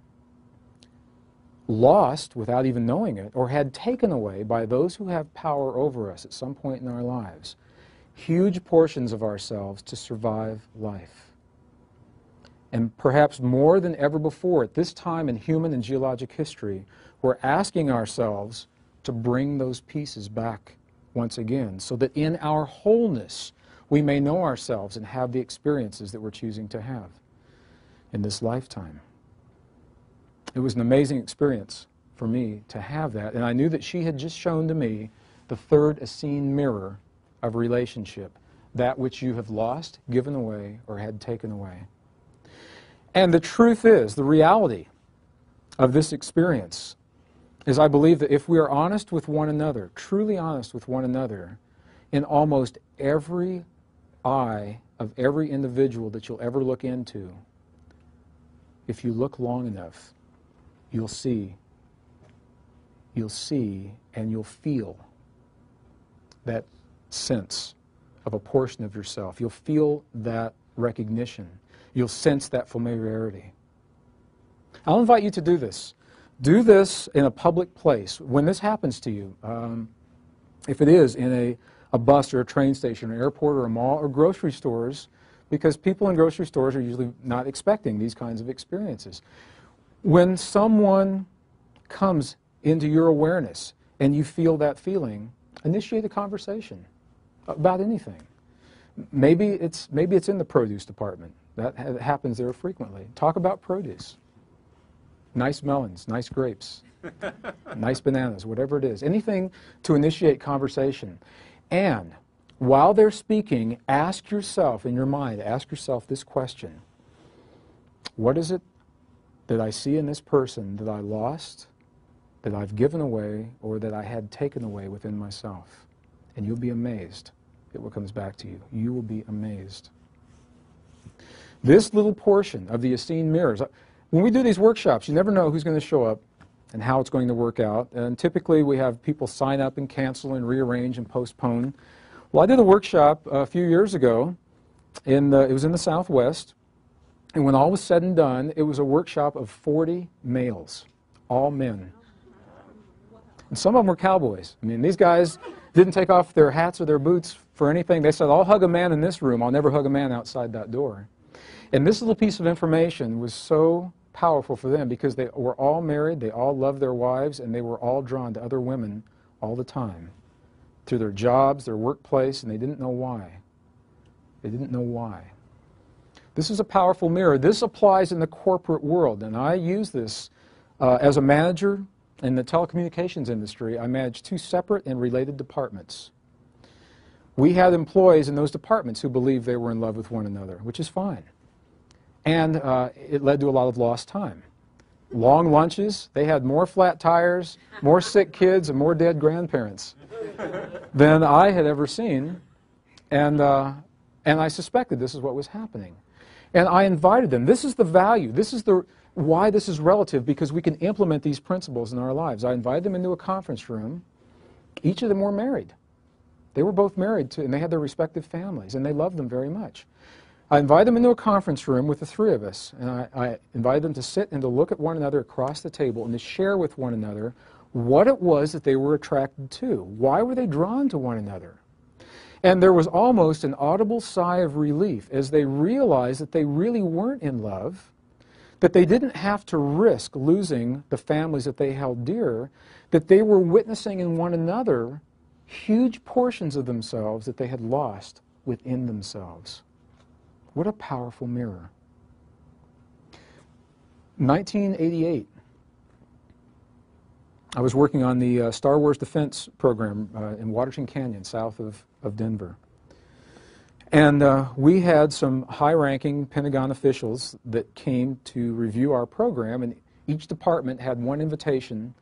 lost without even knowing it, or had taken away by those who have power over us at some point in our lives huge portions of ourselves to survive life. And perhaps more than ever before, at this time in human and geologic history, we're asking ourselves to bring those pieces back once again so that in our wholeness we may know ourselves and have the experiences that we're choosing to have in this lifetime. It was an amazing experience for me to have that, and I knew that she had just shown to me the third Essene mirror of relationship, that which you have lost, given away, or had taken away. And the truth is, the reality of this experience is I believe that if we are honest with one another, truly honest with one another, in almost every eye of every individual that you'll ever look into, if you look long enough, you'll see, you'll see, and you'll feel that sense of a portion of yourself. You'll feel that recognition. You'll sense that familiarity. I'll invite you to do this. Do this in a public place. When this happens to you, um, if it is in a, a bus or a train station or airport or a mall or grocery stores, because people in grocery stores are usually not expecting these kinds of experiences. When someone comes into your awareness and you feel that feeling, initiate a conversation about anything. Maybe it's, maybe it's in the produce department. That ha happens there frequently. Talk about produce. Nice melons, nice grapes, <laughs> nice bananas, whatever it is. Anything to initiate conversation. And while they're speaking, ask yourself in your mind, ask yourself this question. What is it that I see in this person that I lost, that I've given away, or that I had taken away within myself. And you'll be amazed at what comes back to you. You will be amazed. This little portion of the Essene mirrors, uh, when we do these workshops, you never know who's going to show up and how it's going to work out. And typically we have people sign up and cancel and rearrange and postpone. Well, I did a workshop a few years ago. In the, it was in the Southwest. And when all was said and done, it was a workshop of 40 males, all men. And some of them were cowboys. I mean, these guys didn't take off their hats or their boots for anything. They said, I'll hug a man in this room. I'll never hug a man outside that door. And this little piece of information was so powerful for them because they were all married, they all loved their wives, and they were all drawn to other women all the time through their jobs, their workplace, and they didn't know why. They didn't know why. This is a powerful mirror. This applies in the corporate world, and I use this uh, as a manager in the telecommunications industry. I manage two separate and related departments. We had employees in those departments who believed they were in love with one another, which is fine. And uh, it led to a lot of lost time. Long lunches, they had more flat tires, more sick kids, and more dead grandparents than I had ever seen. And, uh, and I suspected this is what was happening. And I invited them. This is the value. This is the, why this is relative, because we can implement these principles in our lives. I invited them into a conference room. Each of them were married. They were both married, to, and they had their respective families, and they loved them very much. I invited them into a conference room with the three of us, and I, I, invited them to sit and to look at one another across the table and to share with one another what it was that they were attracted to. Why were they drawn to one another? And there was almost an audible sigh of relief as they realized that they really weren't in love, that they didn't have to risk losing the families that they held dear, that they were witnessing in one another huge portions of themselves that they had lost within themselves. What a powerful mirror. 1988. I was working on the uh, Star Wars Defense program uh, in Waterton Canyon, south of, of Denver. And uh, we had some high ranking Pentagon officials that came to review our program, and each department had one invitation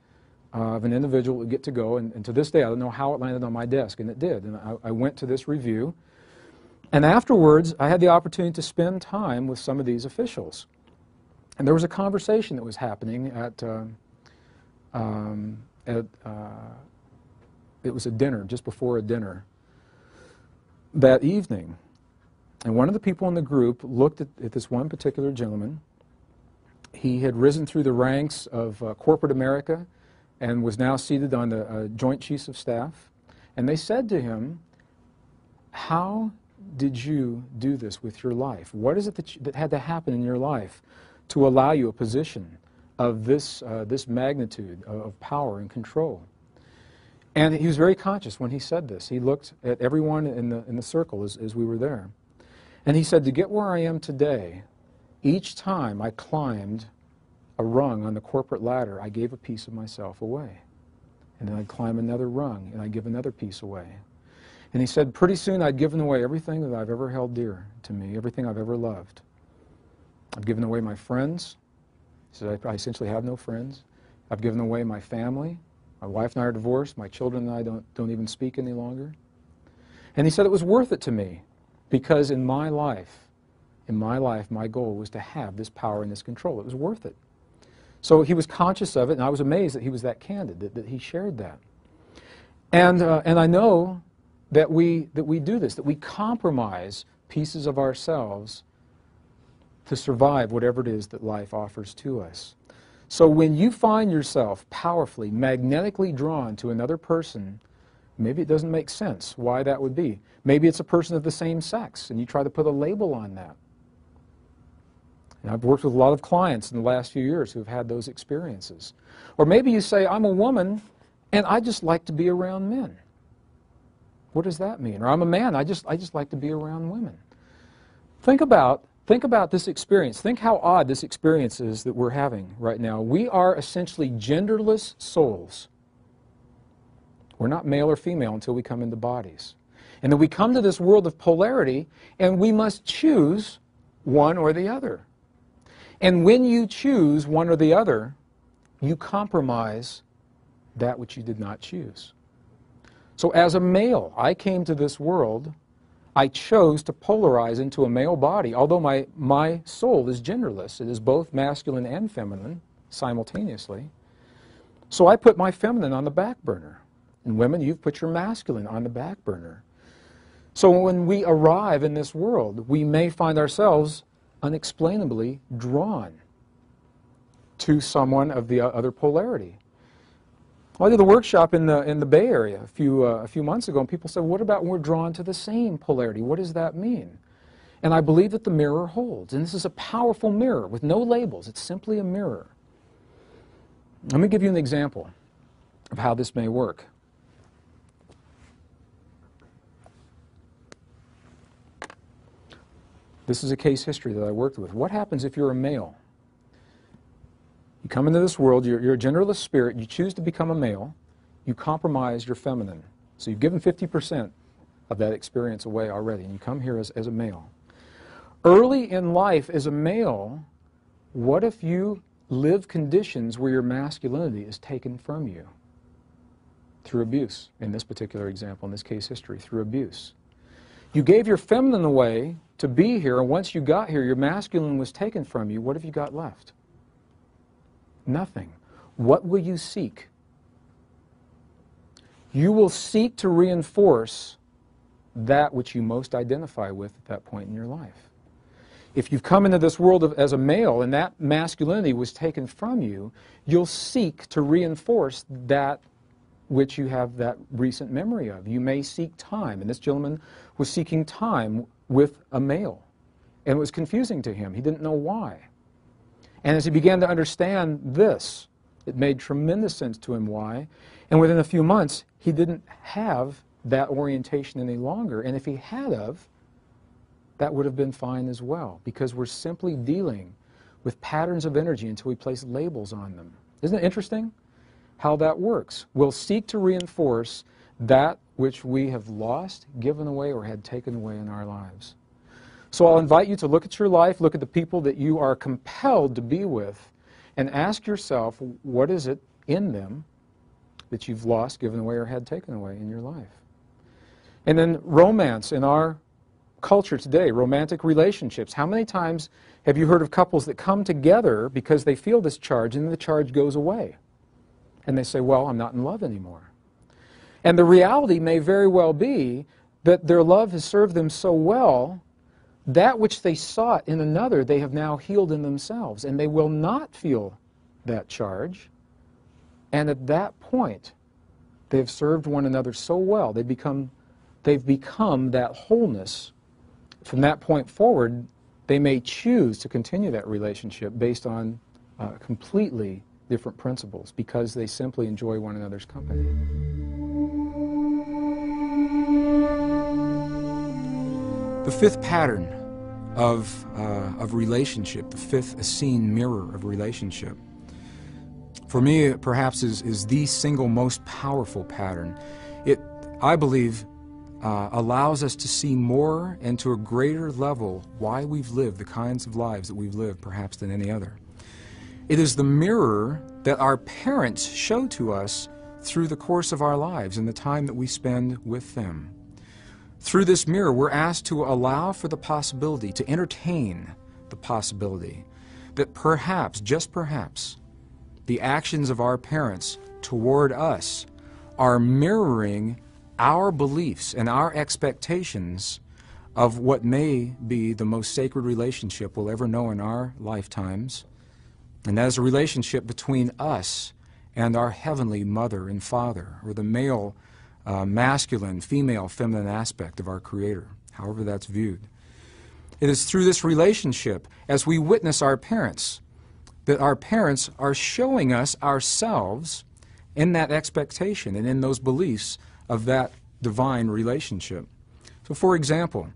of an individual would get to go. And, and, to this day, I don't know how it landed on my desk, and it did. And I, I went to this review. And afterwards, I had the opportunity to spend time with some of these officials. And there was a conversation that was happening at, uh, um, at uh, it was a dinner, just before a dinner that evening. And one of the people in the group looked at, at this one particular gentleman. He had risen through the ranks of uh, corporate America and was now seated on the uh, Joint Chiefs of Staff. And they said to him, How did you do this with your life? What is it that, you, that had to happen in your life to allow you a position of this, uh, this magnitude of, power and control? And he was very conscious when he said this. He looked at everyone in the, in the circle as, as we were there. And he said, To get where I am today, each time I climbed a rung on the corporate ladder, I gave a piece of myself away. And then I'd climb another rung, and I'd give another piece away. And he said, pretty soon I'd given away everything that I've ever held dear to me, everything I've ever loved. I've given away my friends. He said, I, essentially have no friends. I've given away my family. My wife and I are divorced. My children and I don't, don't even speak any longer. And he said it was worth it to me because in my life, in my life, my goal was to have this power and this control. It was worth it. So he was conscious of it, and I was amazed that he was that candid, that, that he shared that. And, uh, and I know that we, that we do this, that we compromise pieces of ourselves to survive whatever it is that life offers to us. So when you find yourself powerfully, magnetically drawn to another person, maybe it doesn't make sense why that would be. Maybe it's a person of the same sex, and you try to put a label on that. And I've worked with a lot of clients in the last few years who've had those experiences. Or maybe you say, I'm a woman, and I just like to be around men. What does that mean? Or I'm a man, I just, I just like to be around women. Think about, think about this experience. Think how odd this experience is that we're having right now. We are essentially genderless souls. We're not male or female until we come into bodies. And then we come to this world of polarity, and we must choose one or the other. And when you choose one or the other, you compromise that which you did not choose. So, as a male, I came to this world, I chose to polarize into a male body, although my, my soul is genderless. It is both masculine and feminine simultaneously. So, I put my feminine on the back burner. And women, you've put your masculine on the back burner. So, when we arrive in this world, we may find ourselves unexplainably drawn to someone of the other polarity. Well, I did a workshop in the, in the Bay Area a few, uh, a few months ago, and people said, what about when we're drawn to the same polarity? What does that mean? And I believe that the mirror holds. And this is a powerful mirror with no labels. It's simply a mirror. Let me give you an example of how this may work. This is a case history that I worked with. What happens if you're a male? You come into this world, you're, you're a genderless spirit, you choose to become a male, you compromise your feminine. So you've given 50% of that experience away already, and you come here as, as a male. Early in life, as a male, what if you live conditions where your masculinity is taken from you? Through abuse, in this particular example, in this case history, through abuse. You gave your feminine away to be here, and once you got here, your masculine was taken from you. What have you got left? Nothing. What will you seek? You will seek to reinforce that which you most identify with at that point in your life. If you've come into this world of, as a male and that masculinity was taken from you, you'll seek to reinforce that which you have that recent memory of. You may seek time, and this gentleman was seeking time with a male, and it was confusing to him. He didn't know why. And as he began to understand this, it made tremendous sense to him why. And within a few months, he didn't have that orientation any longer. And if he had of, that would have been fine as well, because we're simply dealing with patterns of energy until we place labels on them. Isn't it interesting? how that works. We'll seek to reinforce that which we have lost, given away, or had taken away in our lives. So I'll invite you to look at your life, look at the people that you are compelled to be with, and ask yourself, what is it in them that you've lost, given away, or had taken away in your life? And then romance in our culture today, romantic relationships. How many times have you heard of couples that come together because they feel this charge and the charge goes away? and they say, Well, I'm not in love anymore. And the reality may very well be that their love has served them so well, that which they sought in another, they have now healed in themselves, and they will not feel that charge. And at that point, they've served one another so well, they become, they've become that wholeness. From that point forward, they may choose to continue that relationship based on uh, completely different principles because they simply enjoy one another's company. The fifth pattern of, uh, of relationship, the fifth Essene mirror of relationship, for me perhaps is, is the single most powerful pattern. It, I believe, uh, allows us to see more and to a greater level why we've lived the kinds of lives that we've lived perhaps than any other. It is the mirror that our parents show to us through the course of our lives and the time that we spend with them. Through this mirror, we're asked to allow for the possibility, to entertain the possibility that perhaps, just perhaps, the actions of our parents toward us are mirroring our beliefs and our expectations of what may be the most sacred relationship we'll ever know in our lifetimes. And that is a relationship between us and our heavenly mother and father, or the male, uh, masculine, female, feminine aspect of our Creator, however that's viewed. It is through this relationship, as we witness our parents, that our parents are showing us ourselves in that expectation and in those beliefs of that divine relationship. So, for example,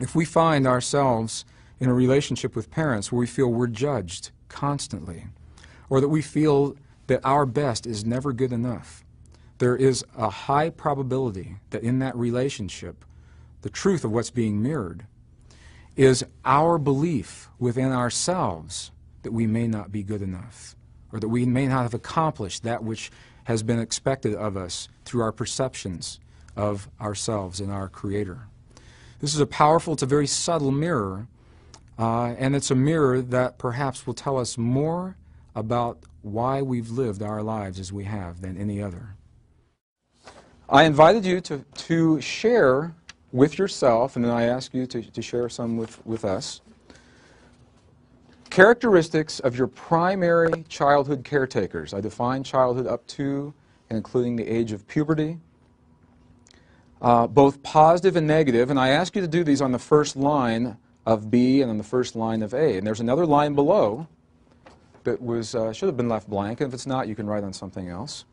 if we find ourselves in a relationship with parents where we feel we're judged, constantly, or that we feel that our best is never good enough, there is a high probability that in that relationship, the truth of what's being mirrored is our belief within ourselves that we may not be good enough, or that we may not have accomplished that which has been expected of us through our perceptions of ourselves and our Creator. This is a powerful, it's a very subtle mirror, uh, and it's a mirror that perhaps will tell us more about why we've lived our lives as we have than any other. I invited you to, to share with yourself, and then I ask you to, to share some with, with us, characteristics of your primary childhood caretakers. I define childhood up to and including the age of puberty, uh, both positive and negative, and I ask you to do these on the first line of B and on the first line of A. And there's another line below that was, uh, should have been left blank, and if it's not, you can write on something else.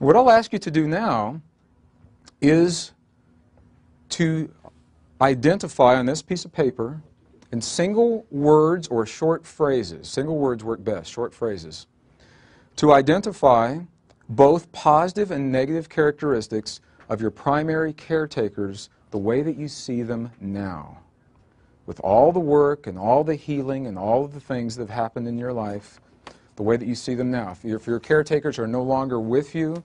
What I'll ask you to do now is to identify on this piece of paper in single words or short phrases, single words work best, short phrases, to identify both positive and negative characteristics of your primary caretakers the way that you see them now. With all the work and all the healing and all of the things that have happened in your life, the way that you see them now. If your, if your caretakers are no longer with you,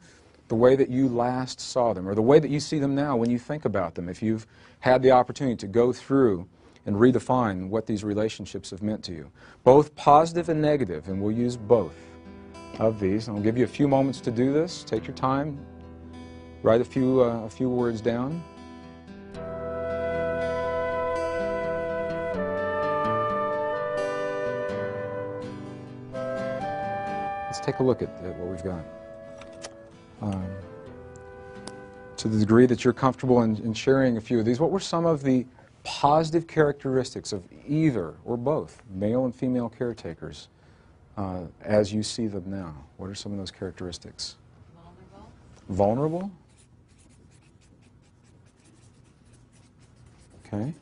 the way that you last saw them, or the way that you see them now when you think about them, if you've had the opportunity to go through and redefine what these relationships have meant to you. Both positive and negative, and we'll use both of these. I'll give you a few moments to do this. Take your time, write a few, uh, a few words down. Take a look at, at what we've got. Um, to the degree that you're comfortable in, in sharing a few of these, what were some of the positive characteristics of either or both male and female caretakers uh, as you see them now? What are some of those characteristics? Vulnerable. Vulnerable? Okay.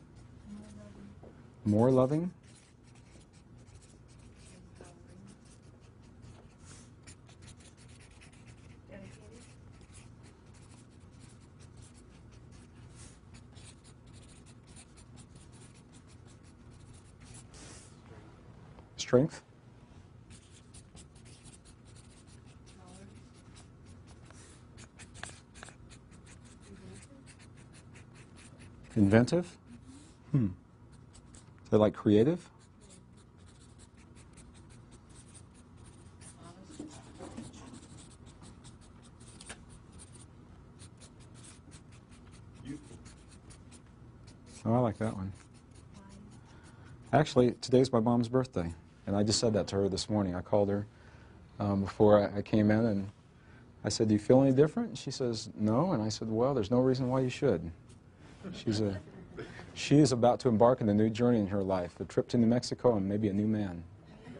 More loving? Dedicated. Strength? Inventive? Hmm. That like creative? Oh, I like that one. Actually, today's my mom's birthday, and I just said that to her this morning. I called her um, before I, I came in, and I said, "Do you feel any different?" And she says, "No," and I said, "Well, there's no reason why you should." She's a, she is about to embark on a new journey in her life, a trip to New Mexico, and maybe a new man.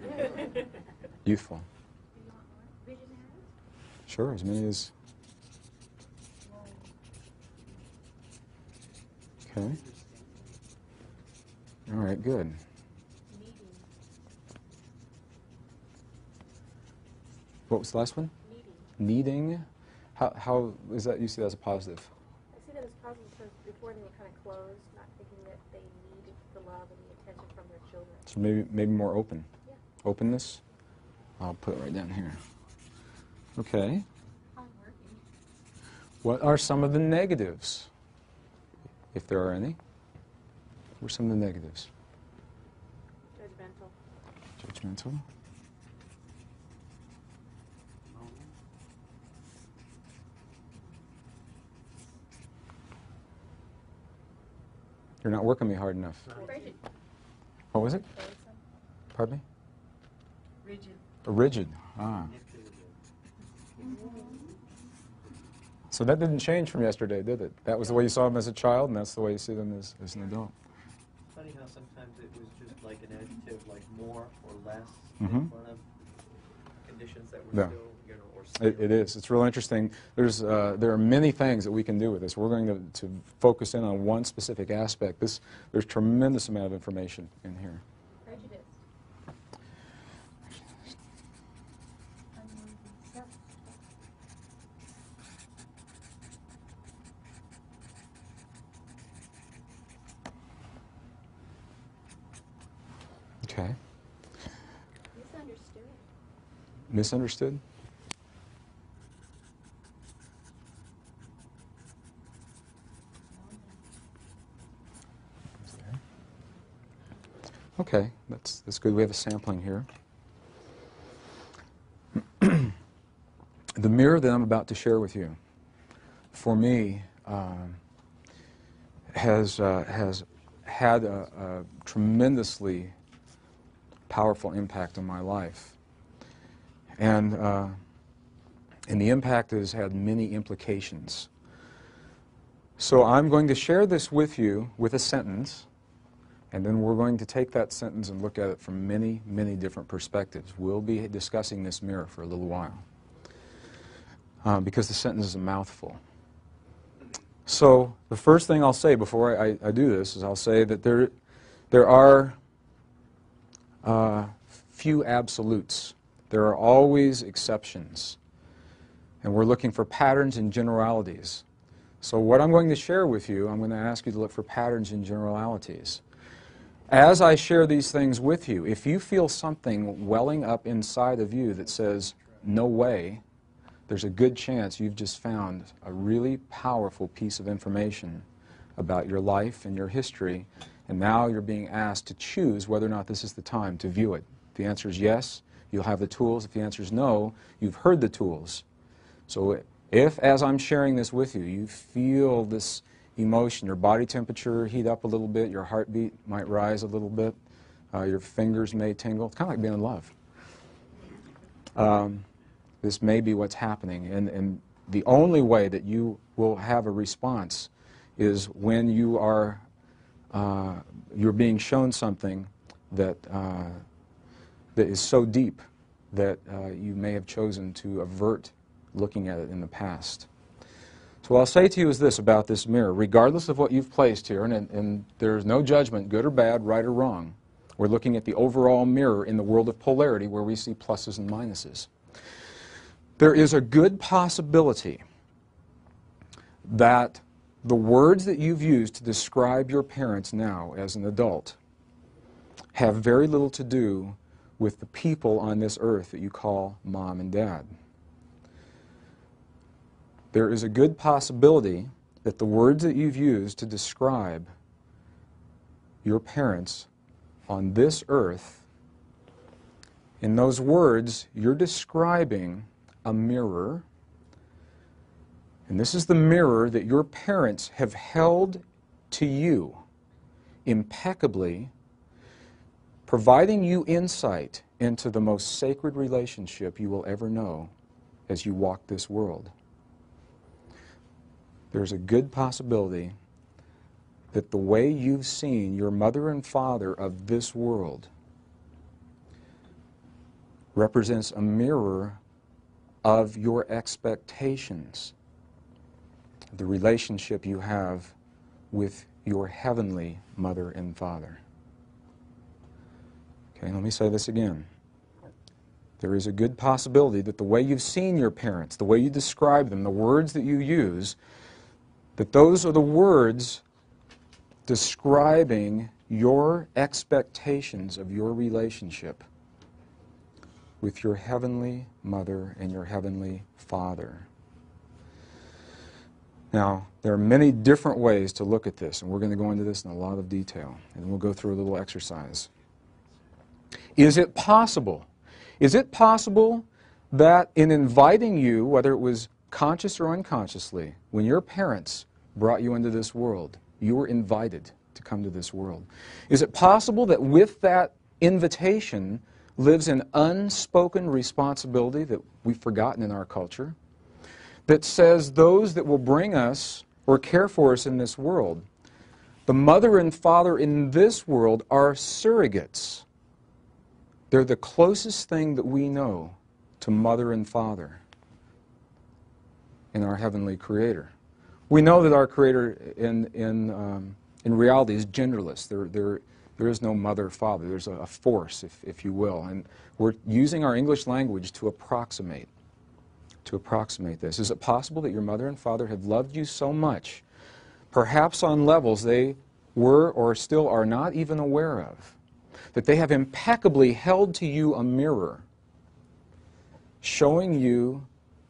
<laughs> Youthful, sure, as many as. Okay. All right, good. What was the last one? Needing. Needing. How, how is that? You see that as a positive? I see that as positive because before they were kind of closed, not thinking that they needed the love and the attention from their children. So maybe maybe more open. Yeah. Openness. I'll put it right down here. Okay. Hardworking. What are some of the negatives, if there are any? What are some of the negatives? Judgmental. Judgmental. You're not working me hard enough. Rigid. What was it? Pardon me? Rigid. Rigid. Ah. So that didn't change from yesterday, did it? That was the way you saw them as a child, and that's the way you see them as, as an adult. Funny how sometimes it was just like an adjective, like more or less Mhm. in front of conditions that were Yeah. still, you know, or It, it is. It's real interesting. There's, uh, there are many things that we can do with this. We're going to, to focus in on one specific aspect. This, there's tremendous amount of information in here. Prejudice. Okay. Misunderstood. Misunderstood? Okay, that's, that's good. We have a sampling here. the mirror that I'm about to share with you, for me, um, has, uh, has had a, a tremendously powerful impact on my life. And, uh, and the impact has had many implications. So I'm going to share this with you with a sentence, and then we're going to take that sentence and look at it from many, many different perspectives. We'll be discussing this mirror for a little while uh, because the sentence is a mouthful. So the first thing I'll say before I, I do this is I'll say that there, there are uh, few absolutes. There are always exceptions. And we're looking for patterns and generalities. So what I'm going to share with you, I'm going to ask you to look for patterns and generalities. As I share these things with you, if you feel something welling up inside of you that says, no way, there's a good chance you've just found a really powerful piece of information about your life and your history, and now you're being asked to choose whether or not this is the time to view it. If the answer is yes, you'll have the tools. If the answer is no, you've heard the tools. So if, as I'm sharing this with you, you feel this emotion, your body temperature heat up a little bit, your heartbeat might rise a little bit, uh, your fingers may tingle, it's kind of like being in love. Um, this may be what's happening. And, and the only way that you will have a response is when you are uh, you're being shown something that, uh, that is so deep that uh, you may have chosen to avert looking at it in the past. So what I'll say to you is this about this mirror. Regardless of what you've placed here, and, and there's no judgment, good or bad, right or wrong, we're looking at the overall mirror in the world of polarity where we see pluses and minuses. There is a good possibility that the words that you've used to describe your parents now as an adult have very little to do with the people on this earth that you call mom and dad. There is a good possibility that the words that you've used to describe your parents on this earth, in those words, you're describing a mirror. And this is the mirror that your parents have held to you impeccably, providing you insight into the most sacred relationship you will ever know as you walk this world. There's a good possibility that the way you've seen your mother and father of this world represents a mirror of your expectations, the relationship you have with your heavenly mother and father. Okay, let me say this again. There is a good possibility that the way you've seen your parents, the way you describe them, the words that you use, that those are the words describing your expectations of your relationship with your heavenly mother and your heavenly father. Now, there are many different ways to look at this, and we're going to go into this in a lot of detail, and we'll go through a little exercise. Is it possible? Is it possible that in inviting you, whether it was conscious or unconsciously, when your parents brought you into this world, you were invited to come to this world? Is it possible that with that invitation, lives an unspoken responsibility that we've forgotten in our culture that says those that will bring us or care for us in this world, the mother and father in this world are surrogates. They're the closest thing that we know to mother and father in our heavenly creator. We know that our creator in, in, um, in reality is genderless. They're, they're there is no mother father. There's a, a force, if, if you will. And we're using our English language to approximate, to approximate this. Is it possible that your mother and father have loved you so much, perhaps on levels they were or still are not even aware of, that they have impeccably held to you a mirror showing you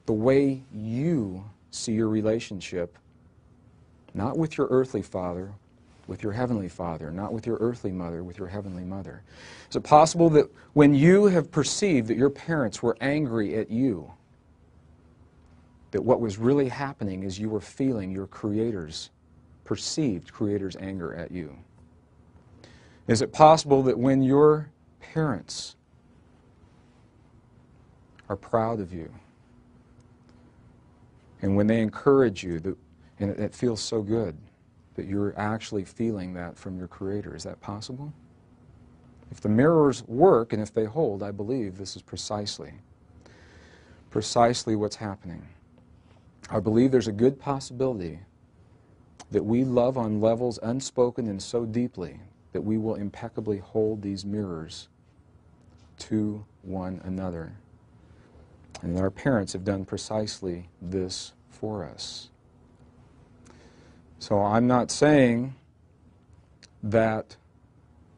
the way you see your relationship, not with your earthly father, with your heavenly father, not with your earthly mother, with your heavenly mother? Is it possible that when you have perceived that your parents were angry at you, that what was really happening is you were feeling your Creator's, perceived Creator's anger at you? Is it possible that when your parents are proud of you, and when they encourage you, that, and it, it feels so good that you're actually feeling that from your Creator. Is that possible? If the mirrors work and if they hold, I believe this is precisely, precisely what's happening. I believe there's a good possibility that we love on levels unspoken and so deeply that we will impeccably hold these mirrors to one another. And our parents have done precisely this for us. So I'm not saying that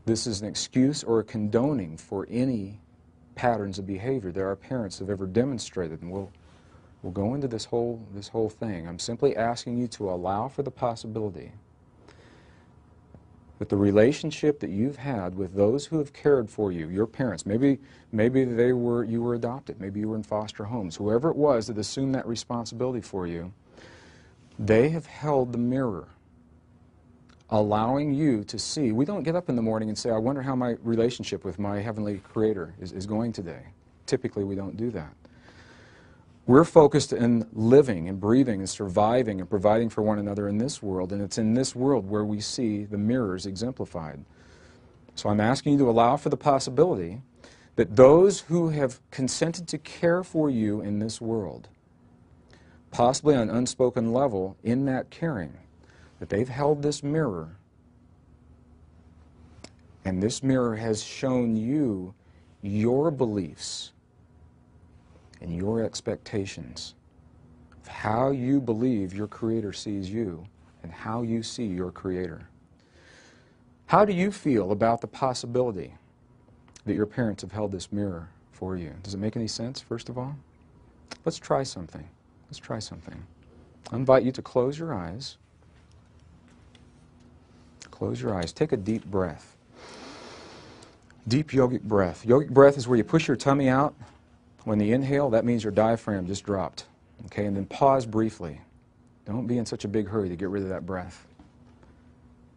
this is an excuse or a condoning for any patterns of behavior that our parents have ever demonstrated. And we'll, we'll go into this whole, this whole thing. I'm simply asking you to allow for the possibility that the relationship that you've had with those who have cared for you, your parents, maybe, maybe they were, you were adopted, maybe you were in foster homes, whoever it was that assumed that responsibility for you, they have held the mirror, allowing you to see. We don't get up in the morning and say, I wonder how my relationship with my Heavenly Creator is, is going today. Typically, we don't do that. We're focused in living and breathing and surviving and providing for one another in this world, and it's in this world where we see the mirrors exemplified. So I'm asking you to allow for the possibility that those who have consented to care for you in this world, possibly on an unspoken level in that caring, that they've held this mirror, and this mirror has shown you your beliefs and your expectations of how you believe your Creator sees you and how you see your Creator. How do you feel about the possibility that your parents have held this mirror for you? Does it make any sense, first of all? Let's try something. Let's try something. I invite you to close your eyes. Close your eyes. Take a deep breath. Deep yogic breath. Yogic breath is where you push your tummy out when the inhale, that means your diaphragm just dropped. Okay, and then pause briefly. Don't be in such a big hurry to get rid of that breath.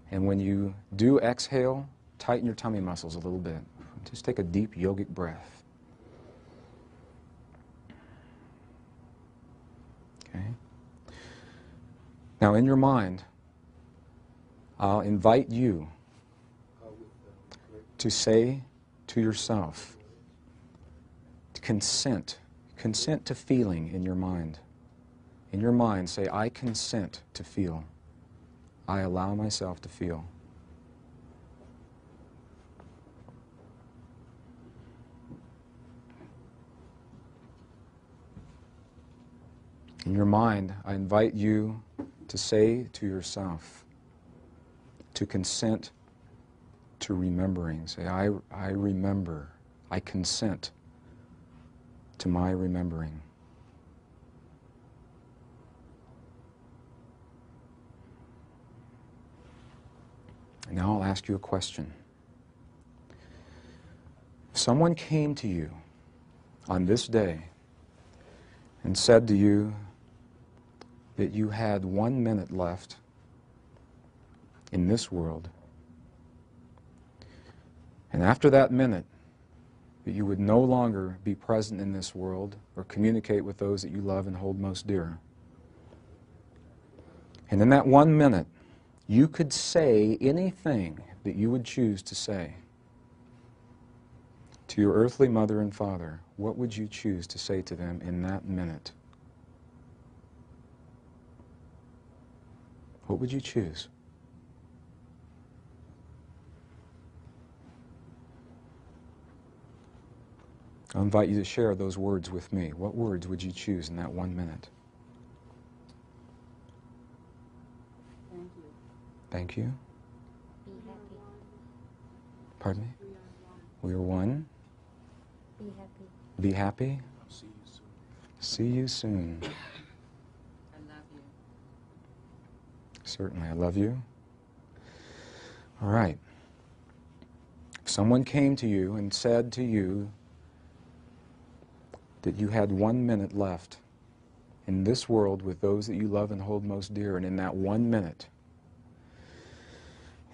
And when you do exhale, tighten your tummy muscles a little bit. Just take a deep yogic breath. Okay? Now, in your mind, I'll invite you to say to yourself, consent. Consent to feeling in your mind. In your mind, say, I consent to feel. I allow myself to feel. In your mind, I invite you to say to yourself, to consent to remembering. Say, I, I remember, I consent to my remembering. And now I'll ask you a question. If someone came to you on this day and said to you that you had one minute left in this world, and after that minute, that you would no longer be present in this world or communicate with those that you love and hold most dear. And in that one minute, you could say anything that you would choose to say. To your earthly mother and father, what would you choose to say to them in that minute? What would you choose? I invite you to share those words with me. What words would you choose in that one minute? Thank you. Thank you. Be happy. Pardon me? We are one. Be happy. Be happy. See you soon. <coughs> I love you. Certainly, I love you. All right. If someone came to you and said to you that you had one minute left in this world with those that you love and hold most dear, and in that one minute,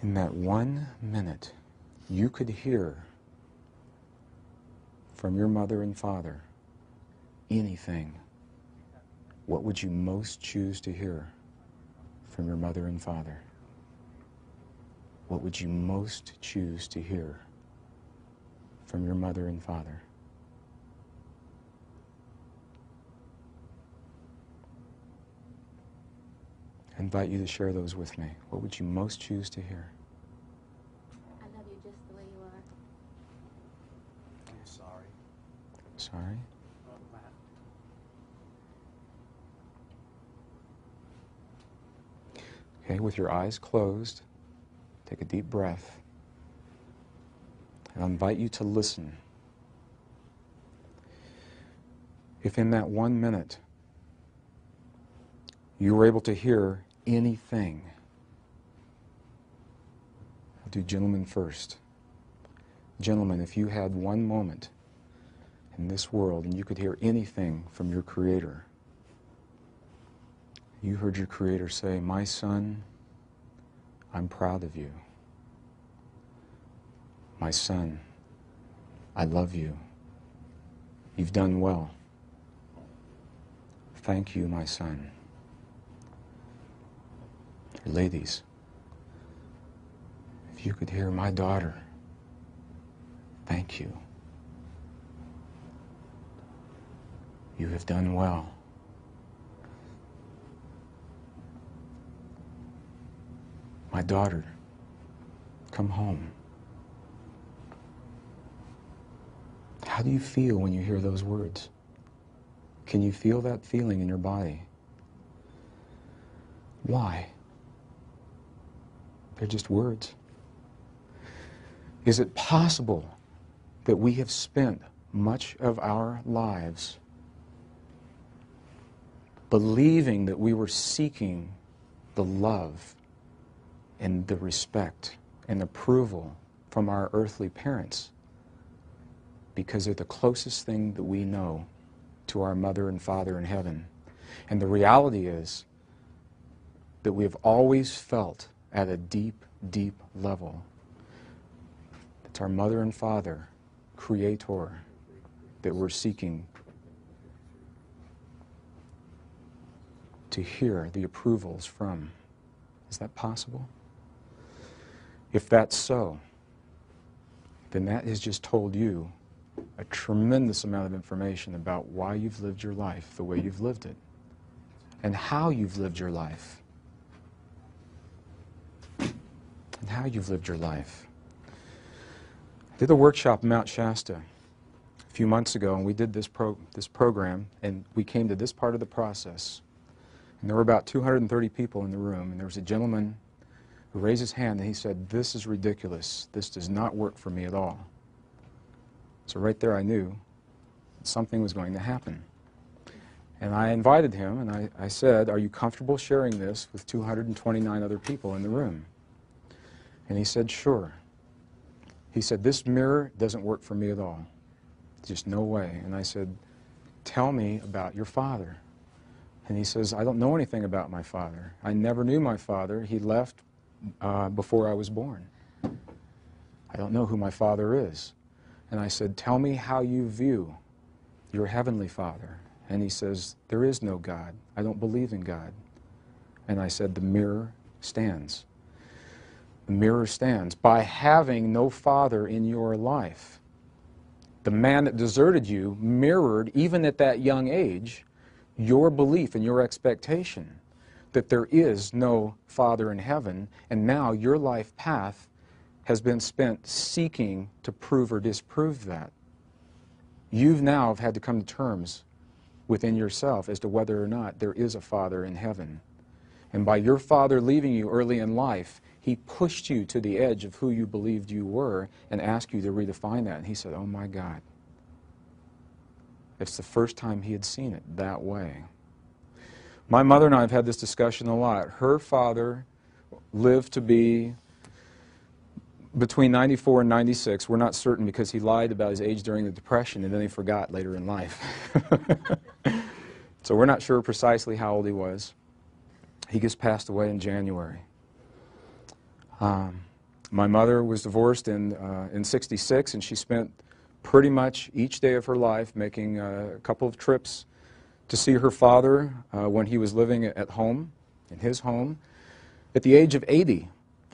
in that one minute, you could hear from your mother and father anything, what would you most choose to hear from your mother and father? What would you most choose to hear from your mother and father? I invite you to share those with me. What would you most choose to hear? I love you just the way you are. I'm sorry. Sorry? Okay, with your eyes closed, take a deep breath. And I invite you to listen. If in that one minute you were able to hear anything, I'll do gentlemen first. Gentlemen, if you had one moment in this world and you could hear anything from your Creator, you heard your Creator say, My son, I'm proud of you. My son, I love you. You've done well. Thank you, my son. Ladies, if you could hear my daughter, thank you. You have done well. My daughter, come home. How do you feel when you hear those words? Can you feel that feeling in your body? Why? They're just words. Is it possible that we have spent much of our lives believing that we were seeking the love and the respect and approval from our earthly parents because they're the closest thing that we know to our mother and father in heaven. And the reality is that we have always felt at a deep, deep level it's our mother and father, creator, that we're seeking to hear the approvals from. Is that possible? If that's so, then that has just told you a tremendous amount of information about why you've lived your life the way you've lived it and how you've lived your life. And how you've lived your life. I did a workshop in Mount Shasta a few months ago, and we did this, pro- this program, and we came to this part of the process. And there were about 230 people in the room, and there was a gentleman who raised his hand and he said, This is ridiculous. This does not work for me at all. So right there I knew something was going to happen. And I invited him and I, I said, Are you comfortable sharing this with 229 other people in the room? And he said, Sure. He said, This mirror doesn't work for me at all. Just no way. And I said, Tell me about your father. And he says, I don't know anything about my father. I never knew my father. He left uh, before I was born. I don't know who my father is. And I said, Tell me how you view your heavenly father. And he says, There is no God. I don't believe in God. And I said, The mirror stands. Mirror stands. By having no father in your life, the man that deserted you mirrored, even at that young age, your belief and your expectation that there is no Father in heaven, and now your life path has been spent seeking to prove or disprove that. You've now have had to come to terms within yourself as to whether or not there is a Father in heaven. And by your Father leaving you early in life, He pushed you to the edge of who you believed you were and asked you to redefine that. And he said, Oh my God. It's the first time he had seen it that way. My mother and I have had this discussion a lot. Her father lived to be between 94 and 96. We're not certain because he lied about his age during the Depression and then he forgot later in life. <laughs> so we're not sure precisely how old he was. He just passed away in January. Um, my mother was divorced in, uh, in 66 and she spent pretty much each day of her life making uh, a couple of trips to see her father uh, when he was living at home, in his home. At the age of 80,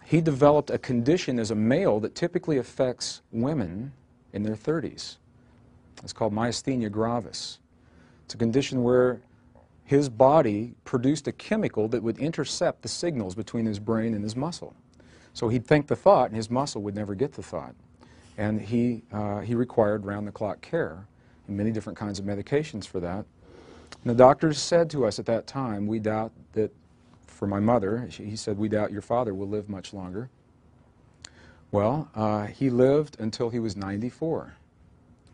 he developed a condition as a male that typically affects women in their 30s. It's called myasthenia gravis. It's a condition where his body produced a chemical that would intercept the signals between his brain and his muscle. So he'd think the thought, and his muscle would never get the thought. And he, uh, he required round-the-clock care and many different kinds of medications for that. And the doctors said to us at that time, we doubt that for my mother. She, he said, We doubt your father will live much longer. Well, uh, he lived until he was 94,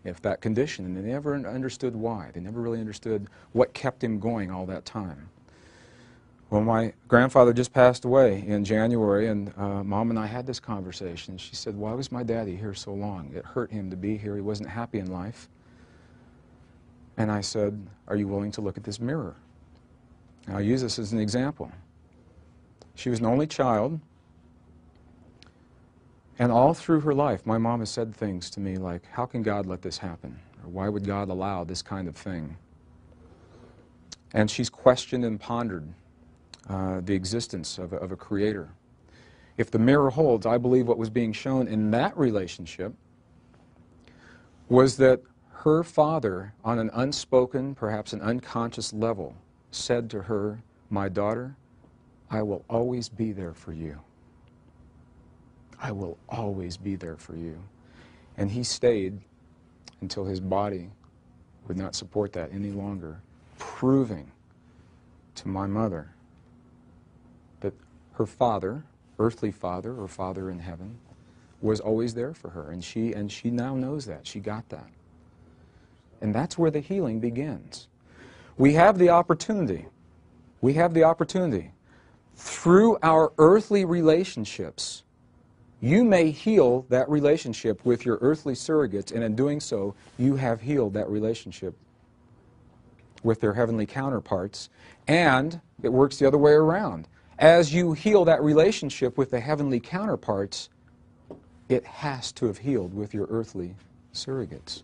if that condition, and they never understood why. They never really understood what kept him going all that time. Well, my grandfather just passed away in January, and uh, Mom and I had this conversation. She said, Why was my daddy here so long? It hurt him to be here. He wasn't happy in life. And I said, Are you willing to look at this mirror? I'll use this as an example. She was an only child. And all through her life, my mom has said things to me like, How can God let this happen? Or why would God allow this kind of thing? And she's questioned and pondered uh, the existence of a, of a creator. If the mirror holds, I believe what was being shown in that relationship was that her father, on an unspoken, perhaps an unconscious level, said to her, My daughter, I will always be there for you. I will always be there for you. And he stayed until his body would not support that any longer, proving to my mother her father, earthly father or father in heaven, was always there for her. And she, and she now knows that. She got that. And that's where the healing begins. We have the opportunity. We have the opportunity through our earthly relationships, you may heal that relationship with your earthly surrogates, and in doing so, you have healed that relationship with their heavenly counterparts. And it works the other way around. As you heal that relationship with the heavenly counterparts, it has to have healed with your earthly surrogates.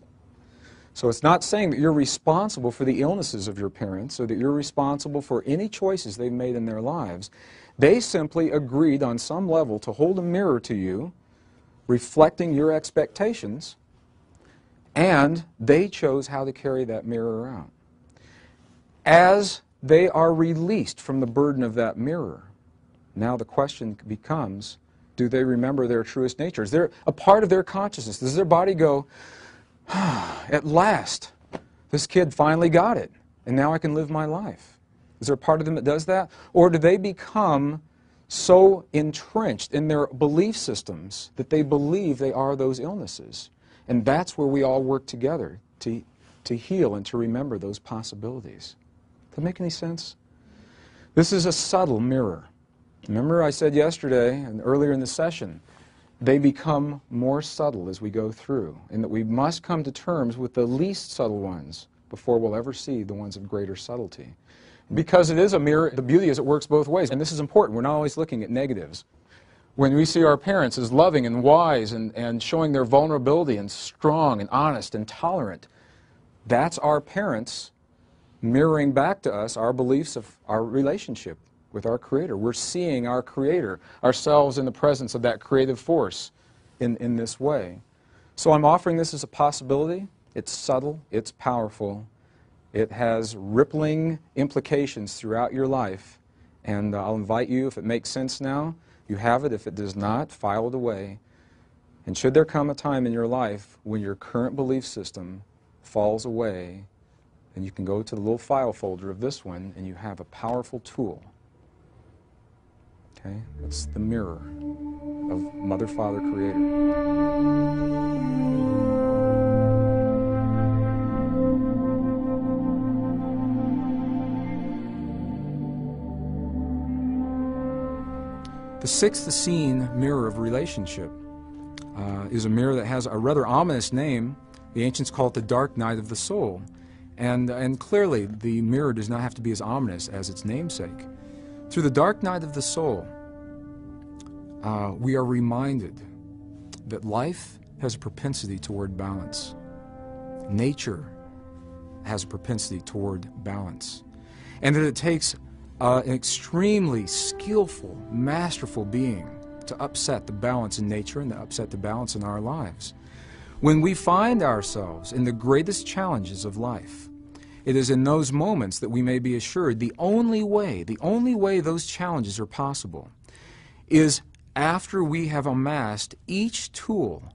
So it's not saying that you're responsible for the illnesses of your parents or that you're responsible for any choices they've made in their lives. They simply agreed on some level to hold a mirror to you, reflecting your expectations, and they chose how to carry that mirror around. As they are released from the burden of that mirror, now the question becomes, do they remember their truest nature? Is there a part of their consciousness? Does their body go, ah, At last, this kid finally got it, and now I can live my life. Is there a part of them that does that? Or do they become so entrenched in their belief systems that they believe they are those illnesses? And that's where we all work together to, to heal and to remember those possibilities. Does that make any sense? This is a subtle mirror. Remember I said yesterday and earlier in the session, they become more subtle as we go through, and that we must come to terms with the least subtle ones before we'll ever see the ones of greater subtlety. Because it is a mirror, the beauty is it works both ways, and this is important. We're not always looking at negatives. When we see our parents as loving and wise and, and showing their vulnerability and strong and honest and tolerant, that's our parents mirroring back to us our beliefs of our relationship with our Creator. We're seeing our Creator, ourselves in the presence of that creative force in, in this way. So I'm offering this as a possibility. It's subtle, it's powerful, it has rippling implications throughout your life. And uh, I'll invite you, if it makes sense now, you have it. If it does not, file it away. And should there come a time in your life when your current belief system falls away, then you can go to the little file folder of this one and you have a powerful tool Okay? It's the mirror of Mother, Father, Creator. The sixth Essene mirror of relationship uh, is a mirror that has a rather ominous name. The ancients call it the dark night of the soul. And, and clearly, the mirror does not have to be as ominous as its namesake. Through the dark night of the soul, uh, we are reminded that life has a propensity toward balance. Nature has a propensity toward balance. And that it takes uh, an extremely skillful, masterful being to upset the balance in nature and to upset the balance in our lives. When we find ourselves in the greatest challenges of life, it is in those moments that we may be assured the only way, the only way those challenges are possible is after we have amassed each tool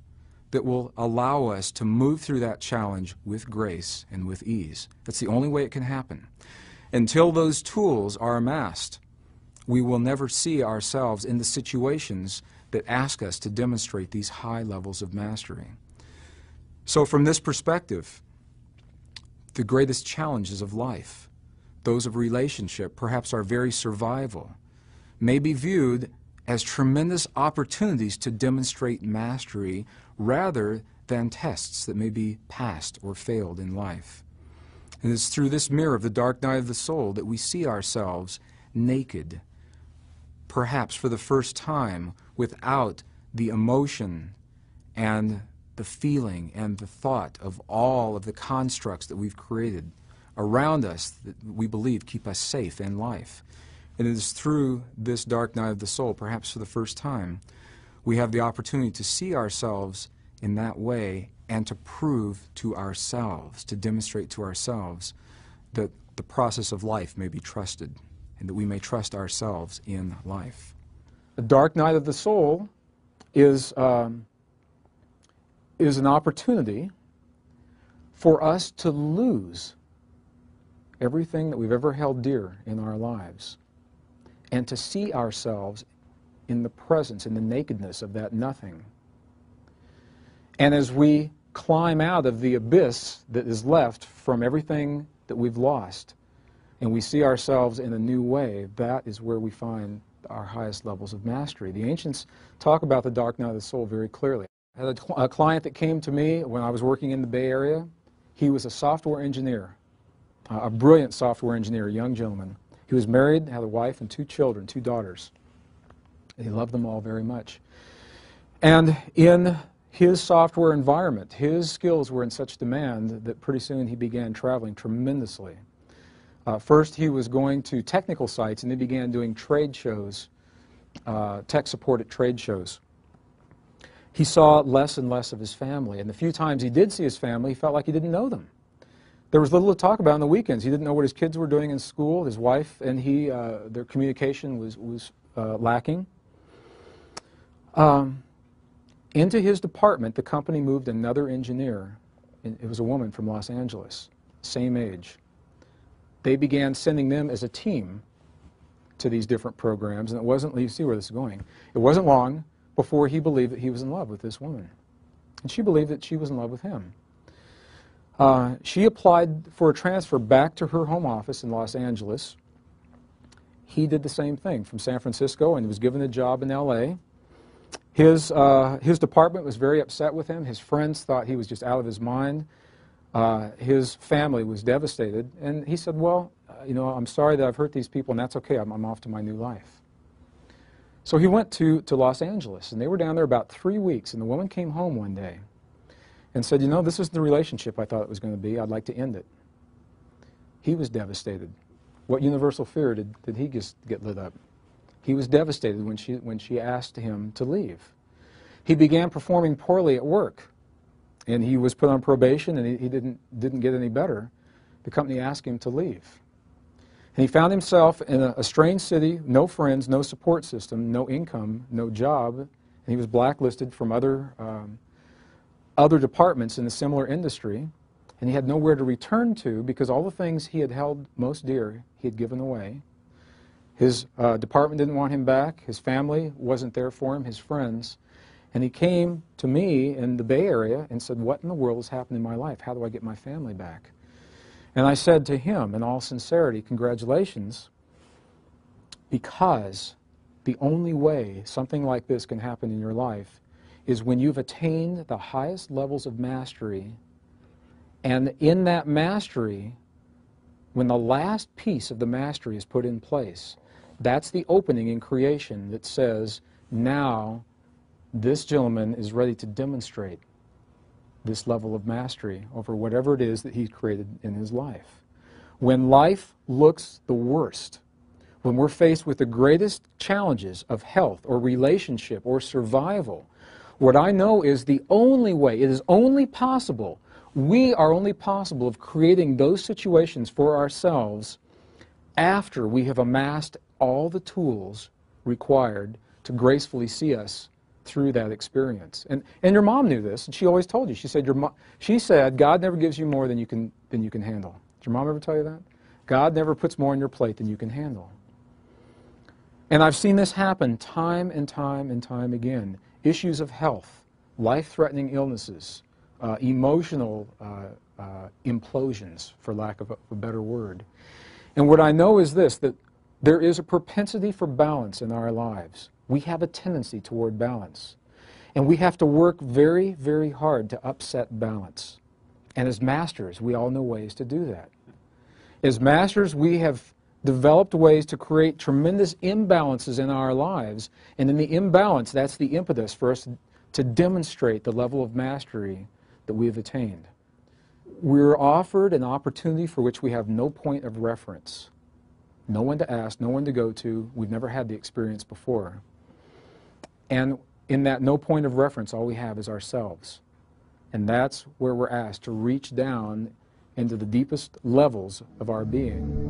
that will allow us to move through that challenge with grace and with ease. That's the only way it can happen. Until those tools are amassed, we will never see ourselves in the situations that ask us to demonstrate these high levels of mastery. So, from this perspective, the greatest challenges of life, those of relationship, perhaps our very survival, may be viewed as tremendous opportunities to demonstrate mastery rather than tests that may be passed or failed in life. And it's through this mirror of the dark night of the soul that we see ourselves naked, perhaps for the first time, without the emotion and the feeling and the thought of all of the constructs that we've created around us that we believe keep us safe in life. And it is through this dark night of the soul, perhaps for the first time, we have the opportunity to see ourselves in that way and to prove to ourselves, to demonstrate to ourselves that the process of life may be trusted and that we may trust ourselves in life. The dark night of the soul is, um, is an opportunity for us to lose everything that we've ever held dear in our lives and to see ourselves in the presence, in the nakedness of that nothing. And as we climb out of the abyss that is left from everything that we've lost, and we see ourselves in a new way, that is where we find our highest levels of mastery. The ancients talk about the dark night of the soul very clearly. Had a, cl- a client that came to me when I was working in the Bay Area. He was a software engineer, uh, a brilliant software engineer, a young gentleman. He was married, had a wife and two children, two daughters. And he loved them all very much. And in his software environment, his skills were in such demand that pretty soon he began traveling tremendously. Uh, first, he was going to technical sites and he began doing trade shows, uh, tech supported trade shows. He saw less and less of his family, and the few times he did see his family, he felt like he didn't know them. There was little to talk about on the weekends. He didn't know what his kids were doing in school. His wife and he, uh, their communication was, was uh, lacking. Um, into his department, the company moved another engineer. It was a woman from Los Angeles, same age. They began sending them as a team to these different programs, and it wasn't, you see where this is going, it wasn't long before he believed that he was in love with this woman. And she believed that she was in love with him. Uh, she applied for a transfer back to her home office in Los Angeles. He did the same thing from San Francisco and was given a job in LA. His, uh, his department was very upset with him. His friends thought he was just out of his mind. Uh, his family was devastated. And he said, Well, you know, I'm sorry that I've hurt these people, and that's okay. I'm, I'm off to my new life. So he went to, to Los Angeles, and they were down there about three weeks. And the woman came home one day and said, You know, this is the relationship I thought it was going to be. I'd like to end it. He was devastated. What universal fear did, did he just get lit up? He was devastated when she, when she asked him to leave. He began performing poorly at work, and he was put on probation, and he, he didn't, didn't get any better. The company asked him to leave. And he found himself in a, a strange city, no friends, no support system, no income, no job, and he was blacklisted from other, um, other departments in a similar industry, and he had nowhere to return to because all the things he had held most dear he had given away. His uh, department didn't want him back. His family wasn't there for him, his friends. And he came to me in the Bay Area and said, What in the world has happened in my life? How do I get my family back? And I said to him, in all sincerity, Congratulations, because the only way something like this can happen in your life is when you've attained the highest levels of mastery. And in that mastery, when the last piece of the mastery is put in place, that's the opening in creation that says, now this gentleman is ready to demonstrate this level of mastery over whatever it is that he's created in his life. When life looks the worst, when we're faced with the greatest challenges of health or relationship or survival, what I know is the only way, it is only possible, we are only possible of creating those situations for ourselves after we have amassed all the tools required to gracefully see us through that experience. And, and your mom knew this, and she always told you. She said, your mo- she said, God never gives you more than you, can, than you can handle. Did your mom ever tell you that? God never puts more on your plate than you can handle. And I've seen this happen time and time and time again. Issues of health, life-threatening illnesses, uh, emotional uh, uh, implosions, for lack of a, a better word. And what I know is this, that there is a propensity for balance in our lives. We have a tendency toward balance. And we have to work very, very hard to upset balance. And as masters, we all know ways to do that. As masters, we have developed ways to create tremendous imbalances in our lives. And in the imbalance, that's the impetus for us to demonstrate the level of mastery that we have attained. We're offered an opportunity for which we have no point of reference, no one to ask, no one to go to. We've never had the experience before. And in that no point of reference, all we have is ourselves. And that's where we're asked to reach down into the deepest levels of our being.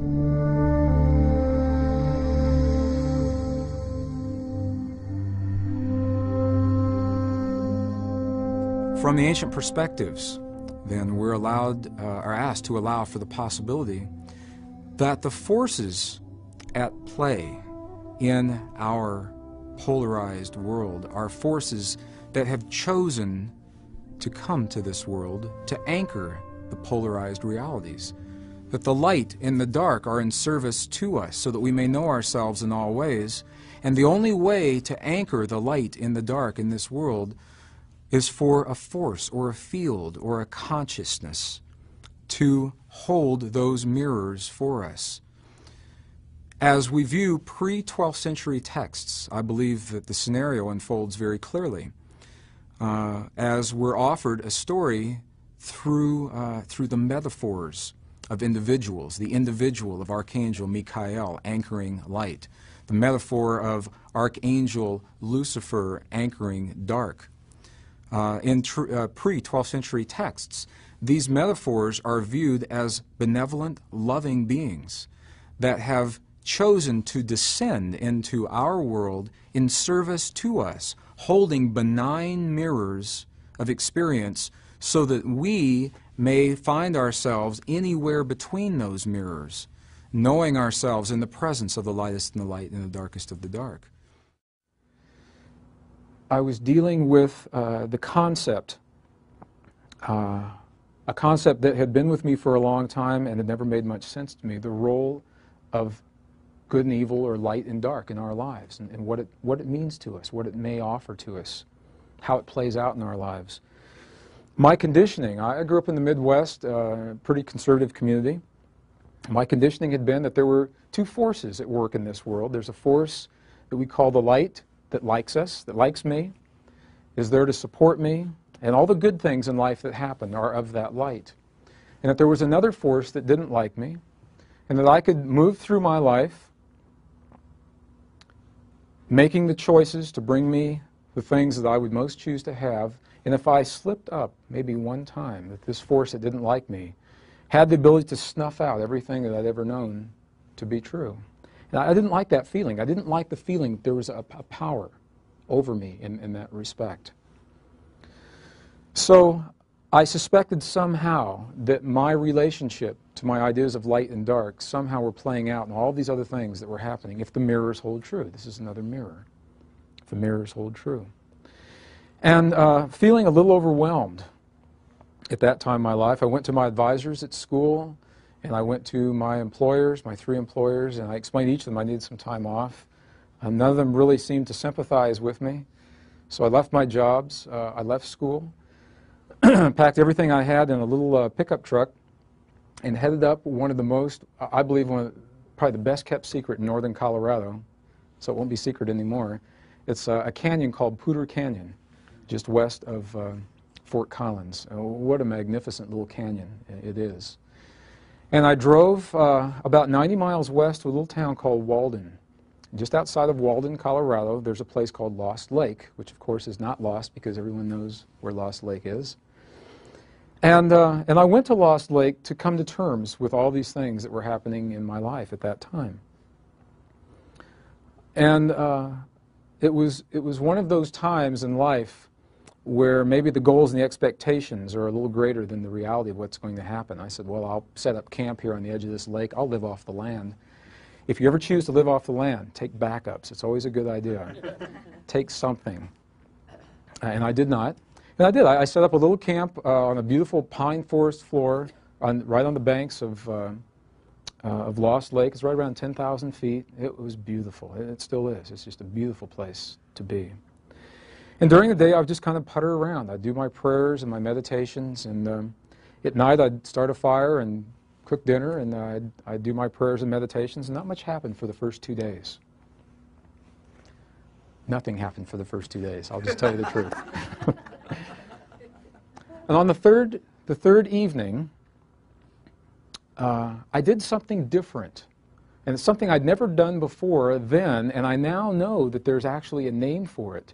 From the ancient perspectives, then we're allowed, uh, are asked to allow for the possibility that the forces at play in our polarized world are forces that have chosen to come to this world to anchor the polarized realities. That the light and the dark are in service to us so that we may know ourselves in all ways. And the only way to anchor the light in the dark in this world is for a force or a field or a consciousness to hold those mirrors for us. As we view pre 12th century texts, I believe that the scenario unfolds very clearly. Uh, as we're offered a story through, uh, through the metaphors of individuals, the individual of Archangel Michael anchoring light, the metaphor of Archangel Lucifer anchoring dark, uh, in uh, pre 12th century texts. These metaphors are viewed as benevolent, loving beings that have chosen to descend into our world in service to us, holding benign mirrors of experience so that we may find ourselves anywhere between those mirrors, knowing ourselves in the presence of the lightest in the light and the darkest of the dark. I was dealing with uh, the concept, uh, a concept that had been with me for a long time and had never made much sense to me the role of good and evil or light and dark in our lives and, and what, it, what it means to us, what it may offer to us, how it plays out in our lives. My conditioning, I grew up in the Midwest, uh, pretty conservative community. My conditioning had been that there were two forces at work in this world. There's a force that we call the light, that likes us, that likes me, is there to support me, and all the good things in life that happen are of that light. And that there was another force that didn't like me, and that I could move through my life making the choices to bring me the things that I would most choose to have, and if I slipped up maybe one time that this force that didn't like me had the ability to snuff out everything that I'd ever known to be true. And I didn't like that feeling. I didn't like the feeling that there was a, a power over me in, in that respect. So I suspected somehow that my relationship to my ideas of light and dark somehow were playing out in all these other things that were happening if the mirrors hold true. This is another mirror. If the mirrors hold true. And uh, feeling a little overwhelmed at that time in my life, I went to my advisors at school and I went to my employers, my three employers, and I explained to each of them I needed some time off. None of them really seemed to sympathize with me. So I left my jobs, uh, I left school, <clears throat> packed everything I had in a little uh, pickup truck, and headed up one of the most, I believe, one of, probably the best kept secret in northern Colorado, so it won't be secret anymore. It's uh, a canyon called Poudre Canyon, just west of uh, Fort Collins. Uh, what a magnificent little canyon it is. And I drove uh, about 90 miles west to a little town called Walden. Just outside of Walden, Colorado, there's a place called Lost Lake, which of course is not lost because everyone knows where Lost Lake is. And, uh, and I went to Lost Lake to come to terms with all these things that were happening in my life at that time. And uh, it, was, it was one of those times in life where maybe the goals and the expectations are a little greater than the reality of what's going to happen. I said, well, I'll set up camp here on the edge of this lake. I'll live off the land. If you ever choose to live off the land, take backups. It's always a good idea. <laughs> take something. And I did not. And I did. I, I set up a little camp uh, on a beautiful pine forest floor on, right on the banks of, uh, uh, of Lost Lake. It's right around 10,000 feet. It was beautiful. It, it still is. It's just a beautiful place to be. And during the day, I would just kind of putter around. I'd do my prayers and my meditations, and um, at night, I'd start a fire and cook dinner, and I'd, I'd do my prayers and meditations, and not much happened for the first two days. Nothing happened for the first two days. I'll just tell you the truth. <laughs> and on the third, the third evening, uh, I did something different. And it's something I'd never done before then, and I now know that there's actually a name for it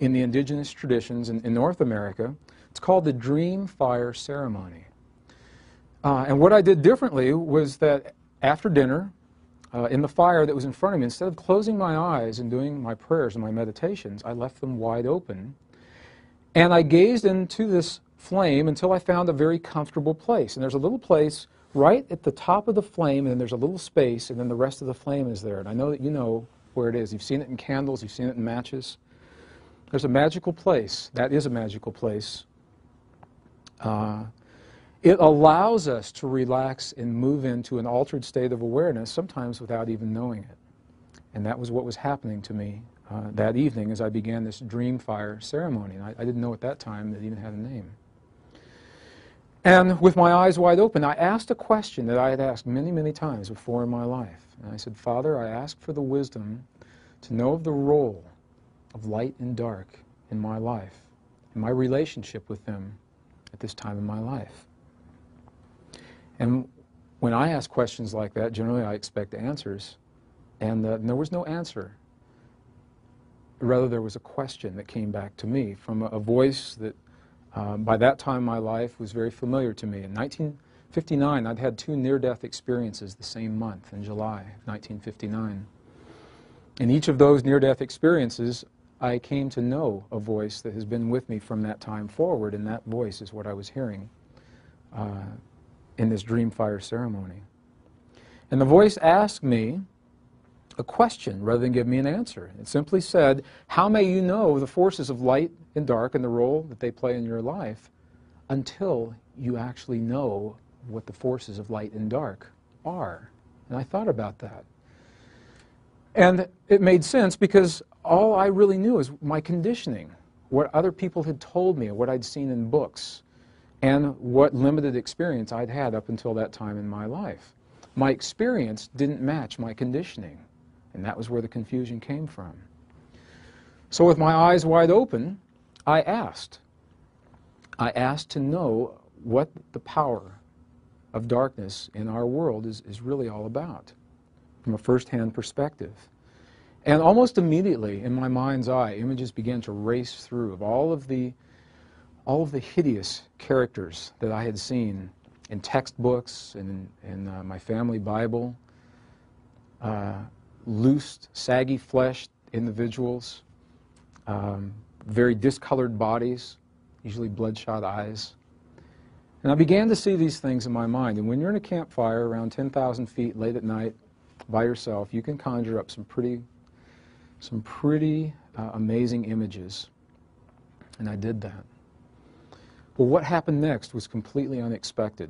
in the indigenous traditions in, in North America. It's called the Dream Fire Ceremony. Uh, and what I did differently was that after dinner, uh, in the fire that was in front of me, instead of closing my eyes and doing my prayers and my meditations, I left them wide open. And I gazed into this flame until I found a very comfortable place. And there's a little place right at the top of the flame, and then there's a little space, and then the rest of the flame is there. And I know that you know where it is. You've seen it in candles, you've seen it in matches. There's a magical place. That is a magical place. Uh, it allows us to relax and move into an altered state of awareness, sometimes without even knowing it. And that was what was happening to me uh, that evening as I began this dream fire ceremony. And I, I didn't know at that time that it even had a name. And with my eyes wide open, I asked a question that I had asked many, many times before in my life. And I said, Father, I ask for the wisdom to know of the role of light and dark in my life, and my relationship with them at this time in my life. And when I ask questions like that, generally I expect answers, and, uh, and there was no answer. Rather, there was a question that came back to me from a, a voice that, um, by that time my life, was very familiar to me. In 1959, I'd had two near-death experiences the same month, in July 1959. In each of those near-death experiences, I came to know a voice that has been with me from that time forward, and that voice is what I was hearing uh, in this dream fire ceremony. And the voice asked me a question rather than give me an answer. It simply said, How may you know the forces of light and dark and the role that they play in your life until you actually know what the forces of light and dark are? And I thought about that. And it made sense because all I really knew is my conditioning, what other people had told me, what I'd seen in books, and what limited experience I'd had up until that time in my life. My experience didn't match my conditioning, and that was where the confusion came from. So, with my eyes wide open, I asked. I asked to know what the power of darkness in our world is, is really all about from a first hand perspective. And almost immediately, in my mind's eye, images began to race through of all of the, all of the hideous characters that I had seen in textbooks and in, in uh, my family Bible, uh, loosed, saggy fleshed individuals, um, very discolored bodies, usually bloodshot eyes, And I began to see these things in my mind. And when you're in a campfire around 10,000 feet late at night by yourself, you can conjure up some pretty, some pretty uh, amazing images. And I did that. But what happened next was completely unexpected.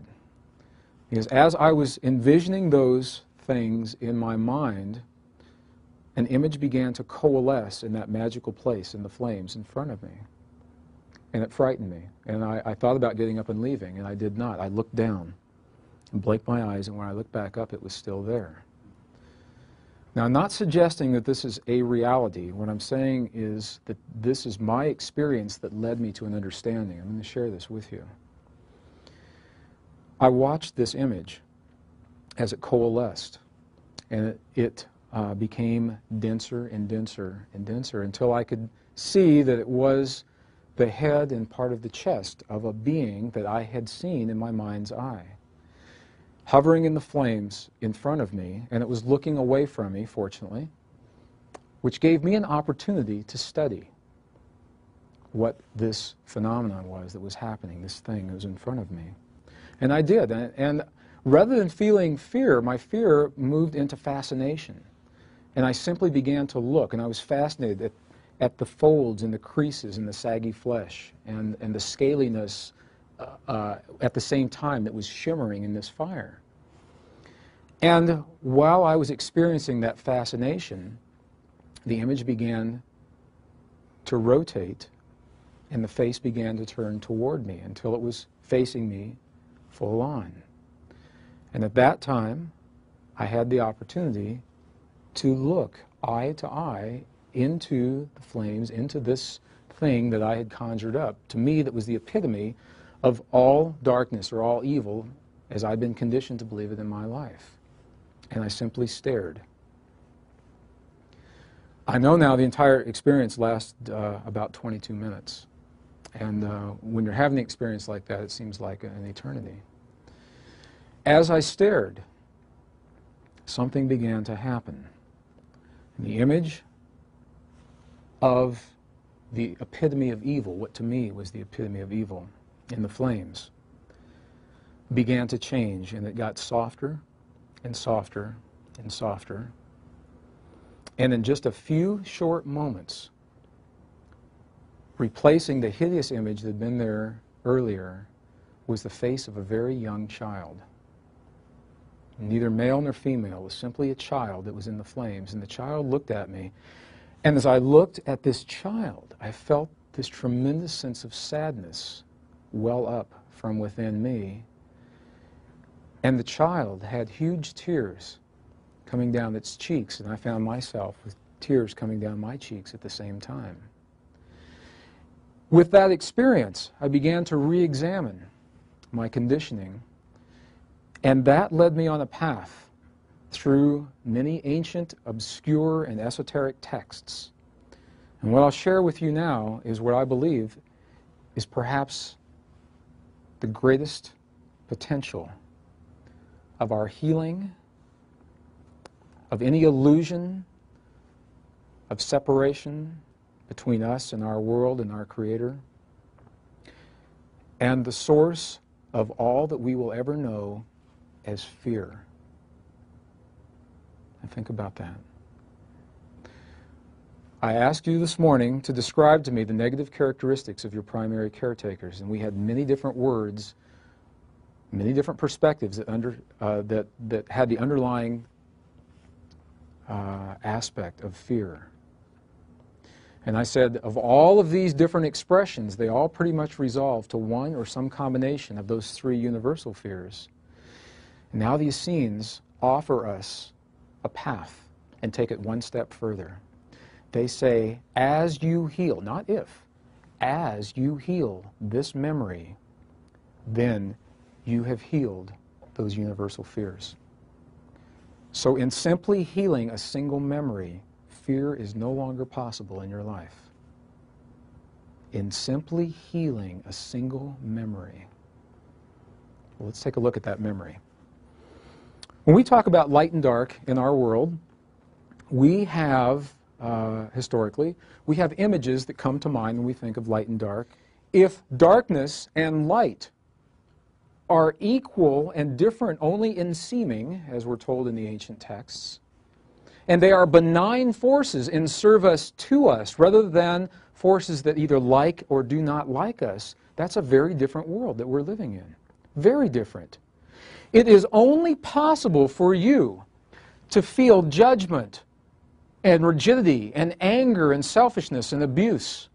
Because as I was envisioning those things in my mind, an image began to coalesce in that magical place in the flames in front of me. And it frightened me. And I, I, thought about getting up and leaving, and I did not. I looked down and blinked my eyes, and when I looked back up, it was still there. Now, I'm not suggesting that this is a reality. What I'm saying is that this is my experience that led me to an understanding. I'm going to share this with you. I watched this image as it coalesced, and it, it uh, became denser and denser and denser until I could see that it was the head and part of the chest of a being that I had seen in my mind's eye. Hovering in the flames in front of me, and it was looking away from me, fortunately, which gave me an opportunity to study what this phenomenon was that was happening, this thing that was in front of me. And I did. And, and rather than feeling fear, my fear moved into fascination. And I simply began to look, and I was fascinated at at the folds and the creases in the saggy flesh and, and the scaliness uh, uh, at the same time that was shimmering in this fire. And while I was experiencing that fascination, the image began to rotate and the face began to turn toward me until it was facing me full on. And at that time, I had the opportunity to look eye to eye into the flames, into this thing that I had conjured up. To me, that was the epitome of all darkness or all evil as I'd been conditioned to believe it in my life. And I simply stared. I know now the entire experience lasted uh, about 22 minutes. And uh, when you're having an experience like that, it seems like an eternity. As I stared, something began to happen. The image of the epitome of evil, what to me was the epitome of evil in the flames, began to change and it got softer and softer and softer. And in just a few short moments, replacing the hideous image that had been there earlier was the face of a very young child. Neither male nor female, it was simply a child that was in the flames. And the child looked at me and as I looked at this child, I felt this tremendous sense of sadness well up from within me. And the child had huge tears coming down its cheeks, and I found myself with tears coming down my cheeks at the same time. With that experience, I began to re examine my conditioning, and that led me on a path through many ancient, obscure, and esoteric texts. And what I'll share with you now is what I believe is perhaps the greatest potential of our healing, of any illusion of separation between us and our world and our Creator, and the source of all that we will ever know as fear. And think about that. I asked you this morning to describe to me the negative characteristics of your primary caretakers, and we had many different words, many different perspectives that, under, uh, that, that had the underlying uh, aspect of fear. And I said, of all of these different expressions, they all pretty much resolve to one or some combination of those three universal fears. Now the Essenes offer us a path and take it one step further. They say, as you heal, not if, as you heal this memory, then you have healed those universal fears. So, in simply healing a single memory, fear is no longer possible in your life. In simply healing a single memory. Well, let's take a look at that memory. When we talk about light and dark in our world, we have, uh, historically, we have images that come to mind when we think of light and dark. If darkness and light are equal and different only in seeming, as we're told in the ancient texts. And they are benign forces in service to us rather than forces that either like or do not like us. That's a very different world that we're living in. Very different. It is only possible for you to feel judgment and rigidity and anger and selfishness and abuse,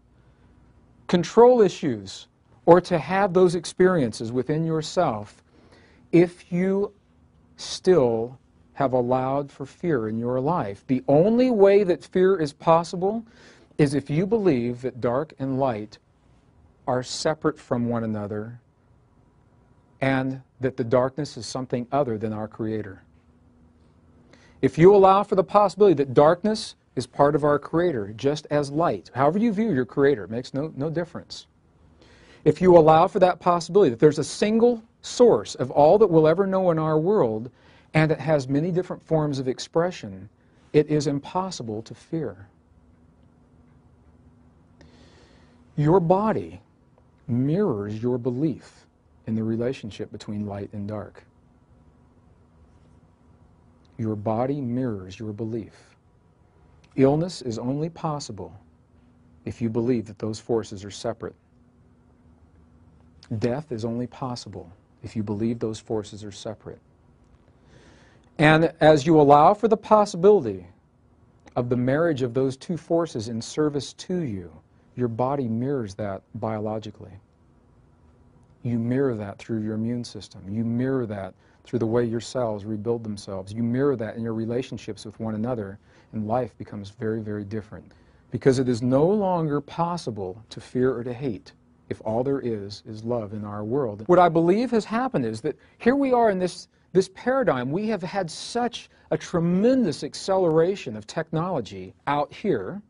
control issues, or to have those experiences within yourself if you still have allowed for fear in your life. The only way that fear is possible is if you believe that dark and light are separate from one another and that the darkness is something other than our Creator. If you allow for the possibility that darkness is part of our Creator, just as light, however you view your Creator, makes no, no difference. If you allow for that possibility that there's a single source of all that we'll ever know in our world, and it has many different forms of expression, it is impossible to fear. Your body mirrors your belief in the relationship between light and dark. Your body mirrors your belief. Illness is only possible if you believe that those forces are separate. Death is only possible if you believe those forces are separate. And as you allow for the possibility of the marriage of those two forces in service to you, your body mirrors that biologically. You mirror that through your immune system. You mirror that through the way your cells rebuild themselves. You mirror that in your relationships with one another, and life becomes very, very different. Because it is no longer possible to fear or to hate if all there is is love in our world. What I believe has happened is that here we are in this, this paradigm. We have had such a tremendous acceleration of technology out here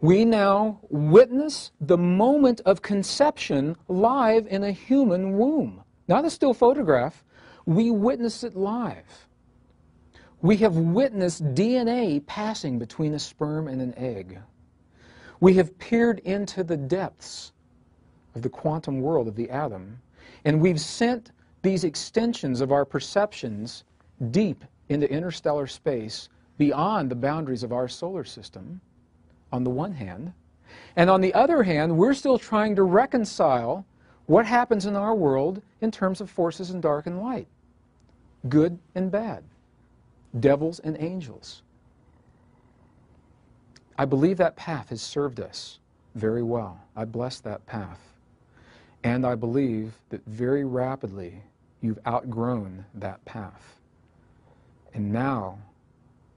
we now witness the moment of conception live in a human womb. Not a still photograph, we witness it live. We have witnessed DNA passing between a sperm and an egg. We have peered into the depths of the quantum world of the atom, and we've sent these extensions of our perceptions deep into interstellar space beyond the boundaries of our solar system on the one hand. And on the other hand, we're still trying to reconcile what happens in our world in terms of forces in dark and light, good and bad, devils and angels. I believe that path has served us very well. I bless that path. And I believe that very rapidly you've outgrown that path. And now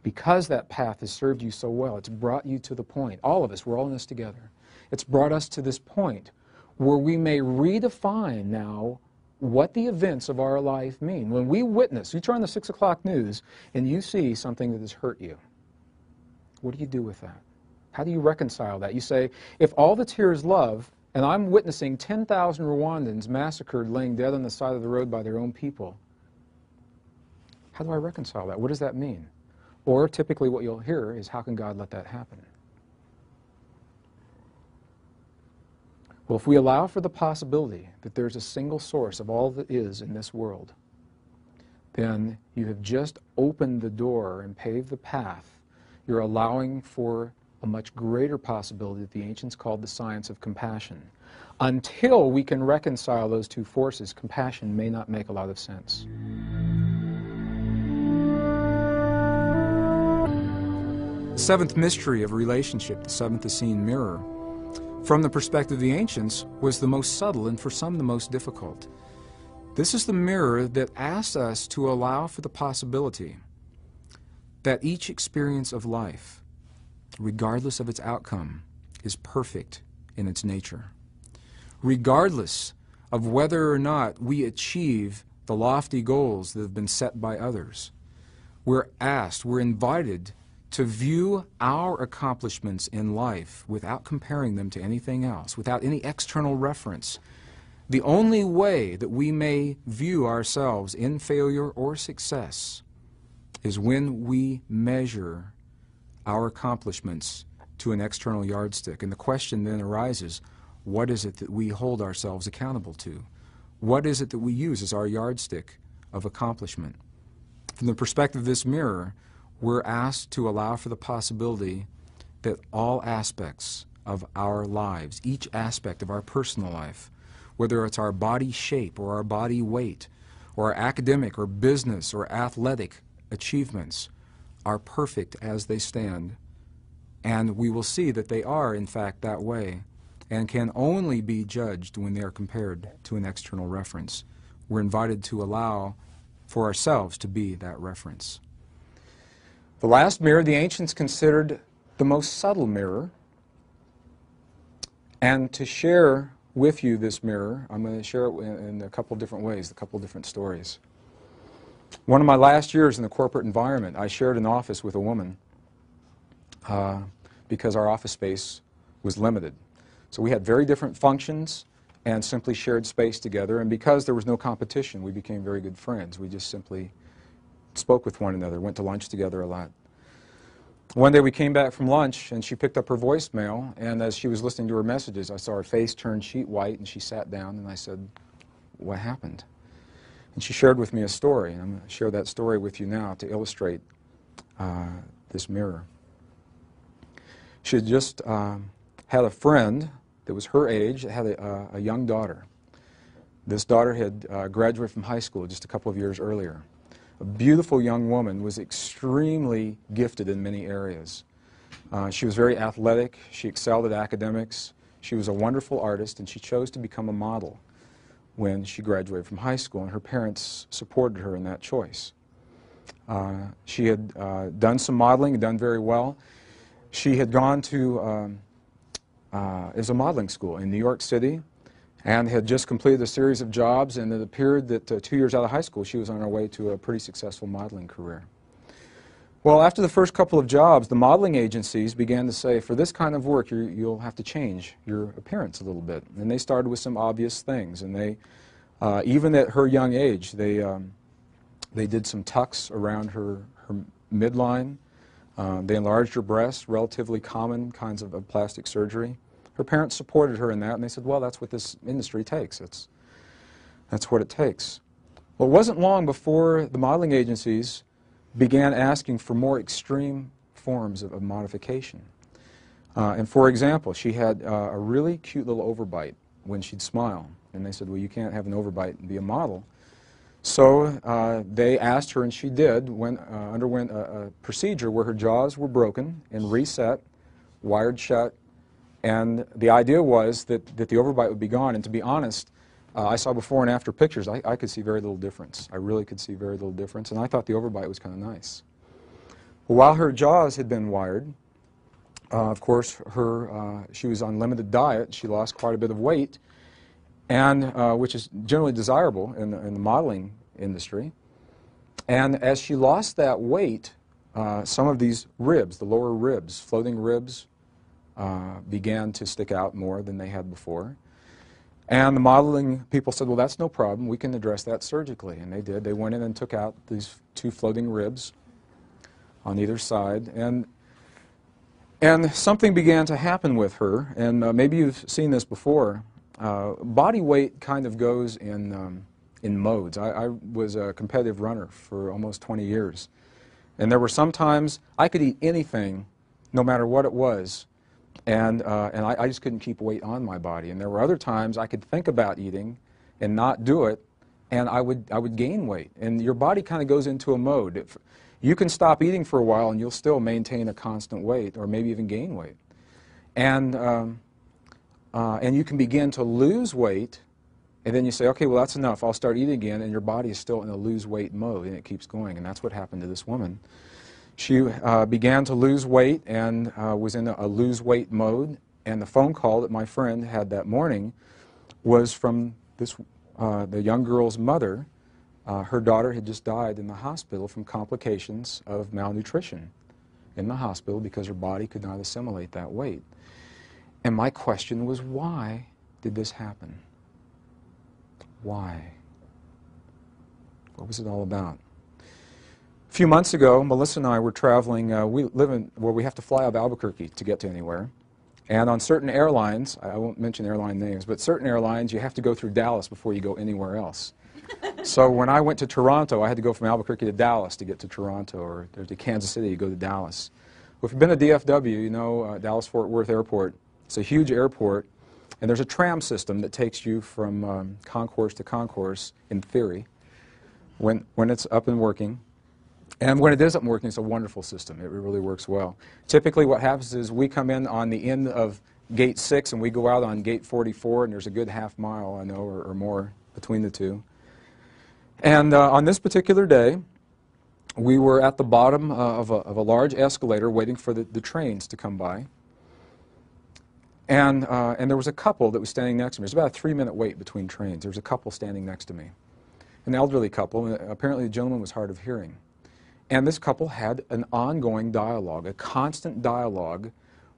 because that path has served you so well, it's brought you to the point, all of us, we're all in this together. It's brought us to this point where we may redefine now what the events of our life mean. When we witness, you turn on the 6 o'clock news and you see something that has hurt you, what do you do with that? How do you reconcile that? You say, if all that's here is love, and I'm witnessing 10,000 Rwandans massacred laying dead on the side of the road by their own people, how do I reconcile that? What does that mean? Or typically what you'll hear is, how can God let that happen? Well, if we allow for the possibility that there's a single source of all that is in this world, then you have just opened the door and paved the path. You're allowing for a much greater possibility that the ancients called the science of compassion. Until we can reconcile those two forces, compassion may not make a lot of sense. Seventh mystery of relationship, the seventh Essene mirror, from the perspective of the ancients, was the most subtle and for some the most difficult. This is the mirror that asks us to allow for the possibility that each experience of life, regardless of its outcome, is perfect in its nature. Regardless of whether or not we achieve the lofty goals that have been set by others, we're asked, we're invited to view our accomplishments in life without comparing them to anything else, without any external reference. The only way that we may view ourselves in failure or success is when we measure our accomplishments to an external yardstick. And the question then arises what is it that we hold ourselves accountable to? what is it that we use as our yardstick of accomplishment? From the perspective of this mirror, we're asked to allow for the possibility that all aspects of our lives, each aspect of our personal life, whether it's our body shape or our body weight, or our academic or business or athletic achievements, are perfect as they stand. And we will see that they are, in fact, that way, and can only be judged when they are compared to an external reference. We're invited to allow for ourselves to be that reference. The last mirror the ancients considered the most subtle mirror. And to share with you this mirror, I'm going to share it in, a couple different ways, a couple different stories. One of my last years in the corporate environment, I shared an office with a woman uh, because our office space was limited. So we had very different functions and simply shared space together. And because there was no competition, we became very good friends. We just simply spoke with one another, went to lunch together a lot. One day we came back from lunch and she picked up her voicemail and as she was listening to her messages I saw her face turn sheet white and she sat down and I said, what happened? And she shared with me a story and I'm going to share that story with you now to illustrate uh, this mirror. She had just um, had a friend that was her age that had a, uh, a young daughter. This daughter had uh, graduated from high school just a couple of years earlier a beautiful young woman, was extremely gifted in many areas. Uh, she was very athletic, she excelled at academics, she was a wonderful artist, and she chose to become a model when she graduated from high school, and her parents supported her in that choice. Uh, she had uh, done some modeling done very well. She had gone to, um, uh, a modeling school in New York City, and had just completed a series of jobs, and it appeared that uh, two years out of high school, she was on her way to a pretty successful modeling career. Well, after the first couple of jobs, the modeling agencies began to say, for this kind of work, you will have to change your appearance a little bit. And they started with some obvious things. And they, uh, even at her young age, they, um, they did some tucks around her, her midline. Uh, they enlarged her breasts, relatively common kinds of, of plastic surgery her parents supported her in that, and they said, well, that's what this industry takes. It's, that's what it takes. Well, it wasn't long before the modeling agencies began asking for more extreme forms of, of modification. Uh, and for example, she had uh, a really cute little overbite when she'd smile. And they said, well, you can't have an overbite and be a model. So uh, they asked her, and she did, when, uh, underwent a, a procedure where her jaws were broken and reset, wired shut, and the idea was that, that the overbite would be gone. And to be honest, uh, I saw before and after pictures. I, I could see very little difference. I really could see very little difference. And I thought the overbite was kind of nice. Well, while her jaws had been wired, uh, of course, her, uh, she was on limited diet. She lost quite a bit of weight, and, uh, which is generally desirable in the, in the modeling industry. And as she lost that weight, uh, some of these ribs, the lower ribs, floating ribs, uh, began to stick out more than they had before. And the modeling people said, well, that's no problem. We can address that surgically. And they did. They went in and took out these two floating ribs on either side. And, and something began to happen with her. And uh, maybe you've seen this before. Uh, body weight kind of goes in, um, in modes. I, I was a competitive runner for almost 20 years. And there were some times I could eat anything, no matter what it was, and, uh, and I, I, just couldn't keep weight on my body. And there were other times I could think about eating and not do it, and I would, I would gain weight. And your body kind of goes into a mode. If, you can stop eating for a while and you'll still maintain a constant weight or maybe even gain weight. And, um, uh, and you can begin to lose weight, and then you say, okay, well, that's enough. I'll start eating again, and your body is still in a lose weight mode, and it keeps going. And that's what happened to this woman. She uh, began to lose weight and uh, was in a, lose weight mode. And the phone call that my friend had that morning was from this, uh, the young girl's mother. Uh, her daughter had just died in the hospital from complications of malnutrition in the hospital because her body could not assimilate that weight. And my question was, why did this happen? Why? What was it all about? A few months ago, Melissa and I were traveling. Uh, we live in where we have to fly out of Albuquerque to get to anywhere. And on certain airlines, I won't mention airline names, but certain airlines, you have to go through Dallas before you go anywhere else. <laughs> so when I went to Toronto, I had to go from Albuquerque to Dallas to get to Toronto, or to Kansas City you go to Dallas. Well, if you've been to DFW, you know uh, Dallas-Fort Worth Airport. It's a huge airport, and there's a tram system that takes you from um, concourse to concourse, in theory, when, when it's up and working. And when it isn't working, it's a wonderful system. It really works well. Typically, what happens is we come in on the end of gate 6 and we go out on gate 44, and there's a good half mile, I know, or, or more between the two. And uh, on this particular day, we were at the bottom uh, of, a, of, a, large escalator waiting for the, the trains to come by. And, uh, and there was a couple that was standing next to me. It was about a three minute wait between trains. There was a couple standing next to me, an elderly couple. And apparently, the gentleman was hard of hearing. And this couple had an ongoing dialogue, a constant dialogue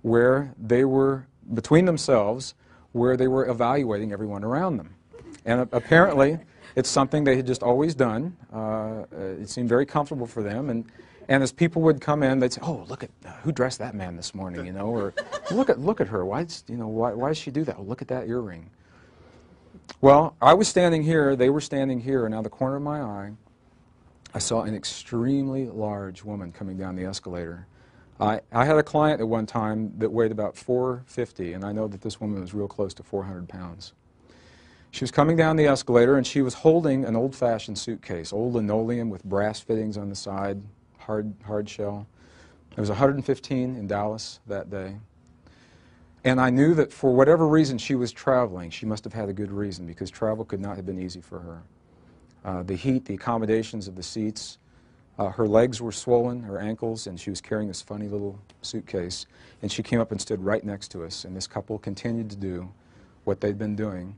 where they were, between themselves, where they were evaluating everyone around them. And apparently, it's something they had just always done. Uh, it seemed very comfortable for them. And, and as people would come in, they'd say, "Oh, look at uh, who dressed that man this morning," you know, or "Look at look at her. Why, you know, why, why does she do that? Oh, look at that earring." Well, I was standing here. They were standing here, and out of the corner of my eye, I saw an extremely large woman coming down the escalator. I, I had a client at one time that weighed about 450, and I know that this woman was real close to 400 pounds. She was coming down the escalator, and she was holding an old-fashioned suitcase, old linoleum with brass fittings on the side, hard, hard shell. It was 115 in Dallas that day. And I knew that for whatever reason she was traveling, she must have had a good reason, because travel could not have been easy for her uh, the heat, the accommodations of the seats. Uh, her legs were swollen, her ankles, and she was carrying this funny little suitcase. And she came up and stood right next to us, and this couple continued to do what they'd been doing.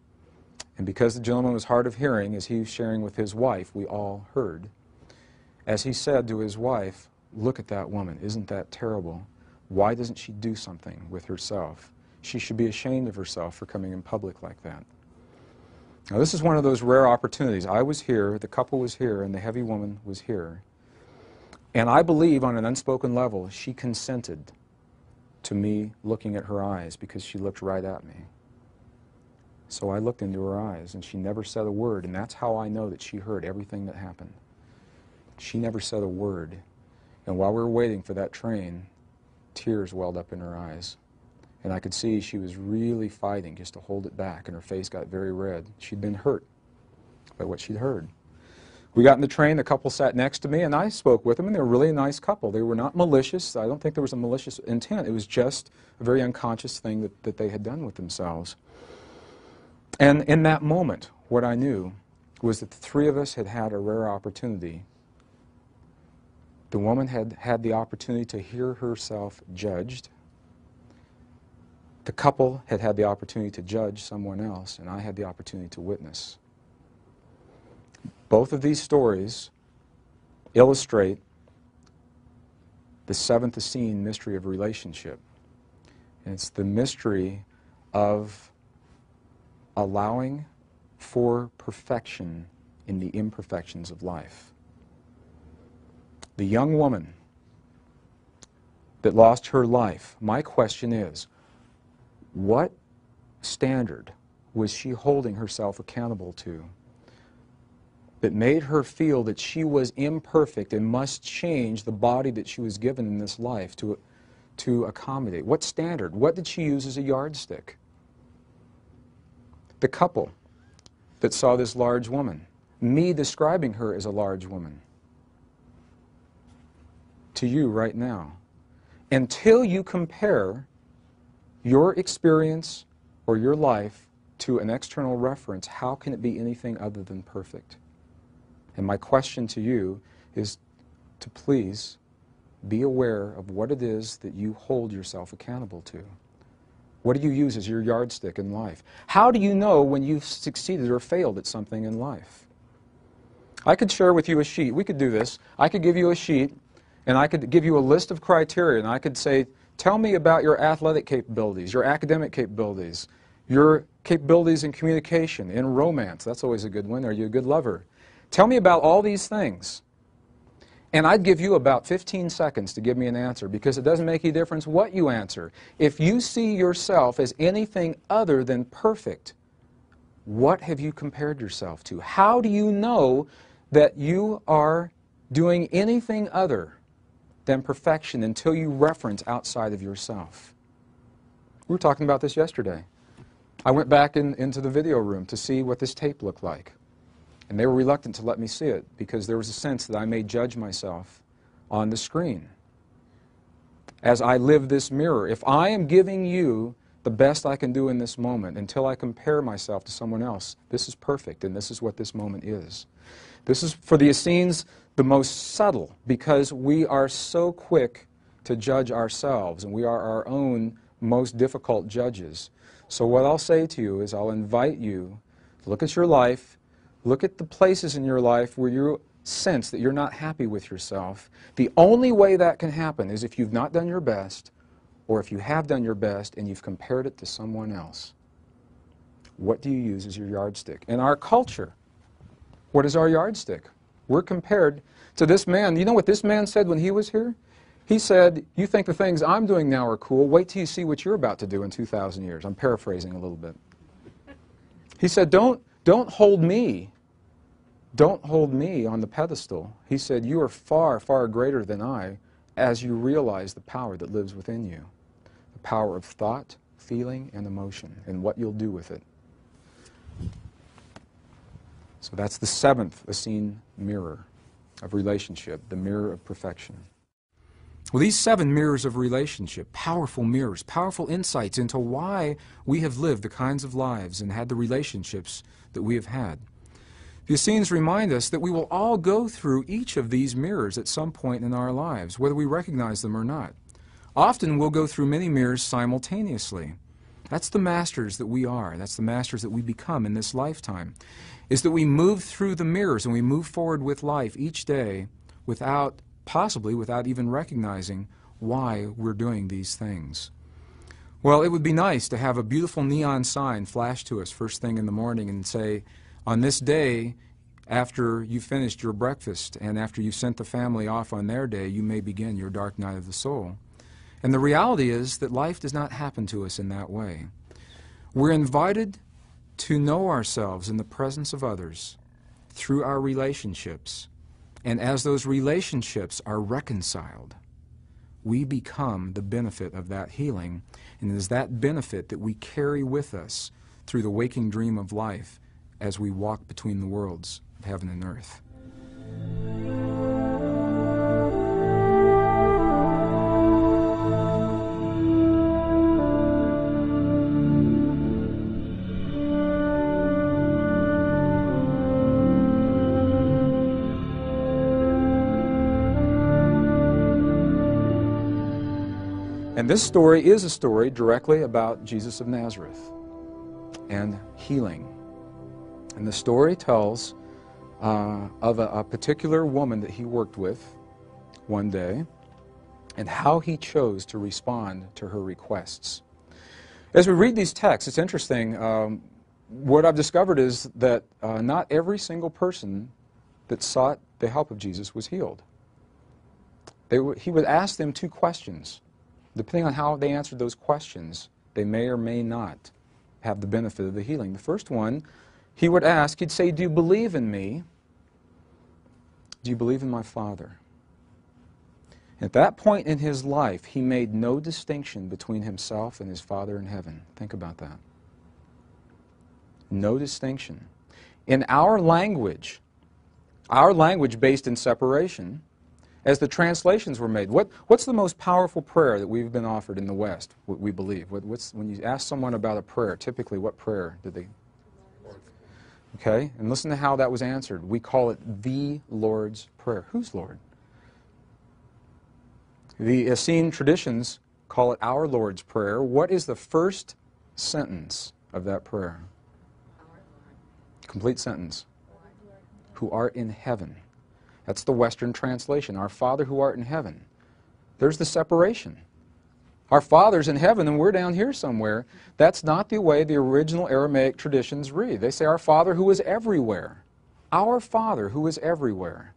And because the gentleman was hard of hearing, as he was sharing with his wife, we all heard. As he said to his wife, Look at that woman, isn't that terrible? Why doesn't she do something with herself? She should be ashamed of herself for coming in public like that. Now, this is one of those rare opportunities. I was here, the couple was here, and the heavy woman was here. And I believe, on an unspoken level, she consented to me looking at her eyes because she looked right at me. So I looked into her eyes, and she never said a word, and that's how I know that she heard everything that happened. She never said a word. And while we were waiting for that train, tears welled up in her eyes. And I could see she was really fighting just to hold it back, and her face got very red. She'd been hurt by what she'd heard. We got in the train, the couple sat next to me, and I spoke with them, and they were really a nice couple. They were not malicious. I don't think there was a malicious intent. It was just a very unconscious thing that, that they had done with themselves. And in that moment, what I knew was that the three of us had had a rare opportunity. The woman had had the opportunity to hear herself judged the couple had had the opportunity to judge someone else, and I had the opportunity to witness. Both of these stories illustrate the seventh Essene mystery of relationship. And it's the mystery of allowing for perfection in the imperfections of life. The young woman that lost her life, my question is what standard was she holding herself accountable to that made her feel that she was imperfect and must change the body that she was given in this life to, to accommodate? What standard? What did she use as a yardstick? The couple that saw this large woman, me describing her as a large woman, to you right now. Until you compare your experience or your life to an external reference, how can it be anything other than perfect? And my question to you is to please be aware of what it is that you hold yourself accountable to. What do you use as your yardstick in life? How do you know when you've succeeded or failed at something in life? I could share with you a sheet. We could do this. I could give you a sheet, and I could give you a list of criteria, and I could say, Tell me about your athletic capabilities, your academic capabilities, your capabilities in communication, in romance. That's always a good one. Are you a good lover? Tell me about all these things. And I'd give you about 15 seconds to give me an answer because it doesn't make any difference what you answer. If you see yourself as anything other than perfect, what have you compared yourself to? How do you know that you are doing anything other than perfection until you reference outside of yourself? We were talking about this yesterday. I went back in, into the video room to see what this tape looked like. And they were reluctant to let me see it because there was a sense that I may judge myself on the screen as I live this mirror. If I am giving you the best I can do in this moment until I compare myself to someone else, this is perfect and this is what this moment is. This is for the Essenes the most subtle because we are so quick to judge ourselves and we are our own most difficult judges. So, what I'll say to you is, I'll invite you to look at your life Look at the places in your life where you sense that you're not happy with yourself. The only way that can happen is if you've not done your best, or if you have done your best and you've compared it to someone else. What do you use as your yardstick? In our culture, what is our yardstick? We're compared to this man. You know what this man said when he was here? He said, You think the things I'm doing now are cool. Wait till you see what you're about to do in 2,000 years. I'm paraphrasing a little bit. He said, Don't, don't hold me don't hold me on the pedestal. He said, You are far, far greater than I as you realize the power that lives within you the power of thought, feeling, and emotion, and what you'll do with it. So that's the seventh Essene mirror of relationship, the mirror of perfection. Well, these seven mirrors of relationship, powerful mirrors, powerful insights into why we have lived the kinds of lives and had the relationships that we have had. The Essenes remind us that we will all go through each of these mirrors at some point in our lives, whether we recognize them or not. Often we'll go through many mirrors simultaneously. That's the masters that we are. That's the masters that we become in this lifetime. Is that we move through the mirrors and we move forward with life each day without, possibly without even recognizing why we're doing these things. Well, it would be nice to have a beautiful neon sign flash to us first thing in the morning and say, on this day, after you finished your breakfast and after you sent the family off on their day, you may begin your dark night of the soul. And the reality is that life does not happen to us in that way. We're invited to know ourselves in the presence of others through our relationships. And as those relationships are reconciled, we become the benefit of that healing. And it is that benefit that we carry with us through the waking dream of life as we walk between the worlds of heaven and earth. And this story is a story directly about Jesus of Nazareth and healing and the story tells uh, of a, a particular woman that he worked with one day and how he chose to respond to her requests. As we read these texts, it's interesting. Um, what I've discovered is that uh, not every single person that sought the help of Jesus was healed. he would ask them two questions. Depending on how they answered those questions, they may or may not have the benefit of the healing. The first one he would ask, he'd say, Do you believe in me? Do you believe in my Father? At that point in his life, he made no distinction between himself and his Father in heaven. Think about that. No distinction. In our language, our language based in separation, as the translations were made, what, what's the most powerful prayer that we've been offered in the West, we believe? What, when you ask someone about a prayer, typically what prayer did they Okay? And listen to how that was answered. We call it the Lord's Prayer. Whose Lord? The Essene traditions call it our Lord's Prayer. What is the first sentence of that prayer? Complete sentence. Who art in heaven. That's the Western translation. Our Father who art in heaven. There's the separation. Our Father's in heaven and we're down here somewhere. That's not the way the original Aramaic traditions read. They say, Our Father who is everywhere. Our Father who is everywhere.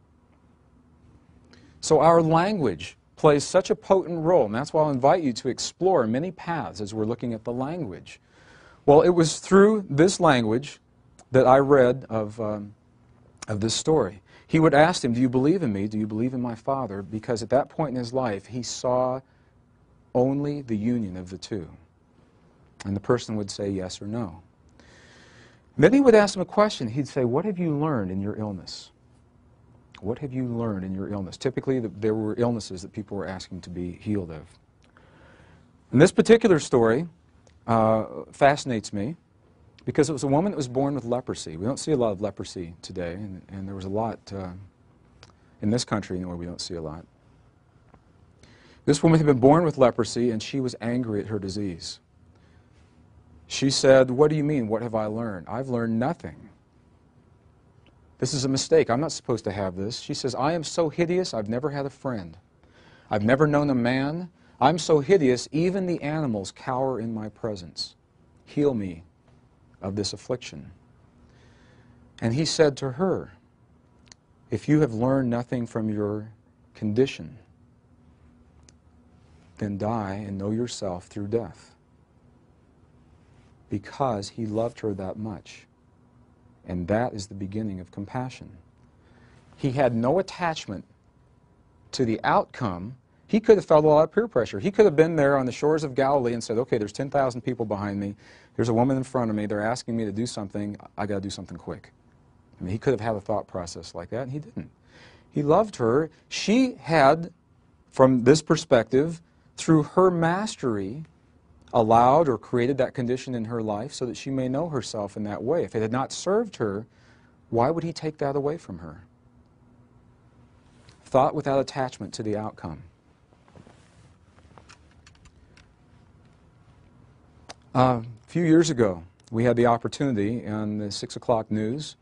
So our language plays such a potent role, and that's why I'll invite you to explore many paths as we're looking at the language. Well, it was through this language that I read of, um, of this story. He would ask him, Do you believe in me? Do you believe in my Father? Because at that point in his life, he saw only the union of the two. And the person would say yes or no. Then he would ask him a question. He'd say, What have you learned in your illness? What have you learned in your illness? Typically, the, there were illnesses that people were asking to be healed of. And this particular story uh, fascinates me because it was a woman that was born with leprosy. We don't see a lot of leprosy today, and, and there was a lot uh, in this country anyway, we don't see a lot. This woman had been born with leprosy, and she was angry at her disease. She said, What do you mean? What have I learned? I've learned nothing. This is a mistake. I'm not supposed to have this. She says, I am so hideous, I've never had a friend. I've never known a man. I'm so hideous, even the animals cower in my presence. Heal me of this affliction. And he said to her, If you have learned nothing from your condition, then die and know yourself through death. Because he loved her that much. And that is the beginning of compassion. He had no attachment to the outcome. He could have felt a lot of peer pressure. He could have been there on the shores of Galilee and said, okay, there's 10,000 people behind me. There's a woman in front of me. They're asking me to do something. I got to do something quick. I mean, he could have had a thought process like that, and he didn't. He loved her. She had, from this perspective, through her mastery, allowed or created that condition in her life so that she may know herself in that way. If it had not served her, why would he take that away from her? Thought without attachment to the outcome. Uh, a few years ago, we had the opportunity on the 6 o'clock news,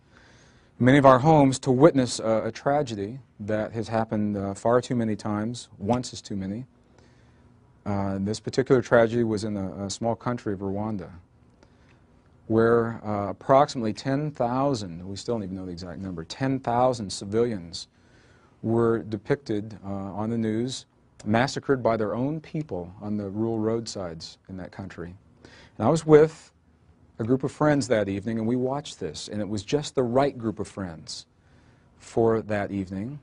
many of our homes, to witness a, a tragedy that has happened uh, far too many times. Once is too many. Uh, this particular tragedy was in a, a, small country of Rwanda, where uh, approximately 10,000, we still don't even know the exact number, 10,000 civilians were depicted uh, on the news, massacred by their own people on the rural roadsides in that country. And I was with a group of friends that evening, and we watched this, and it was just the right group of friends for that evening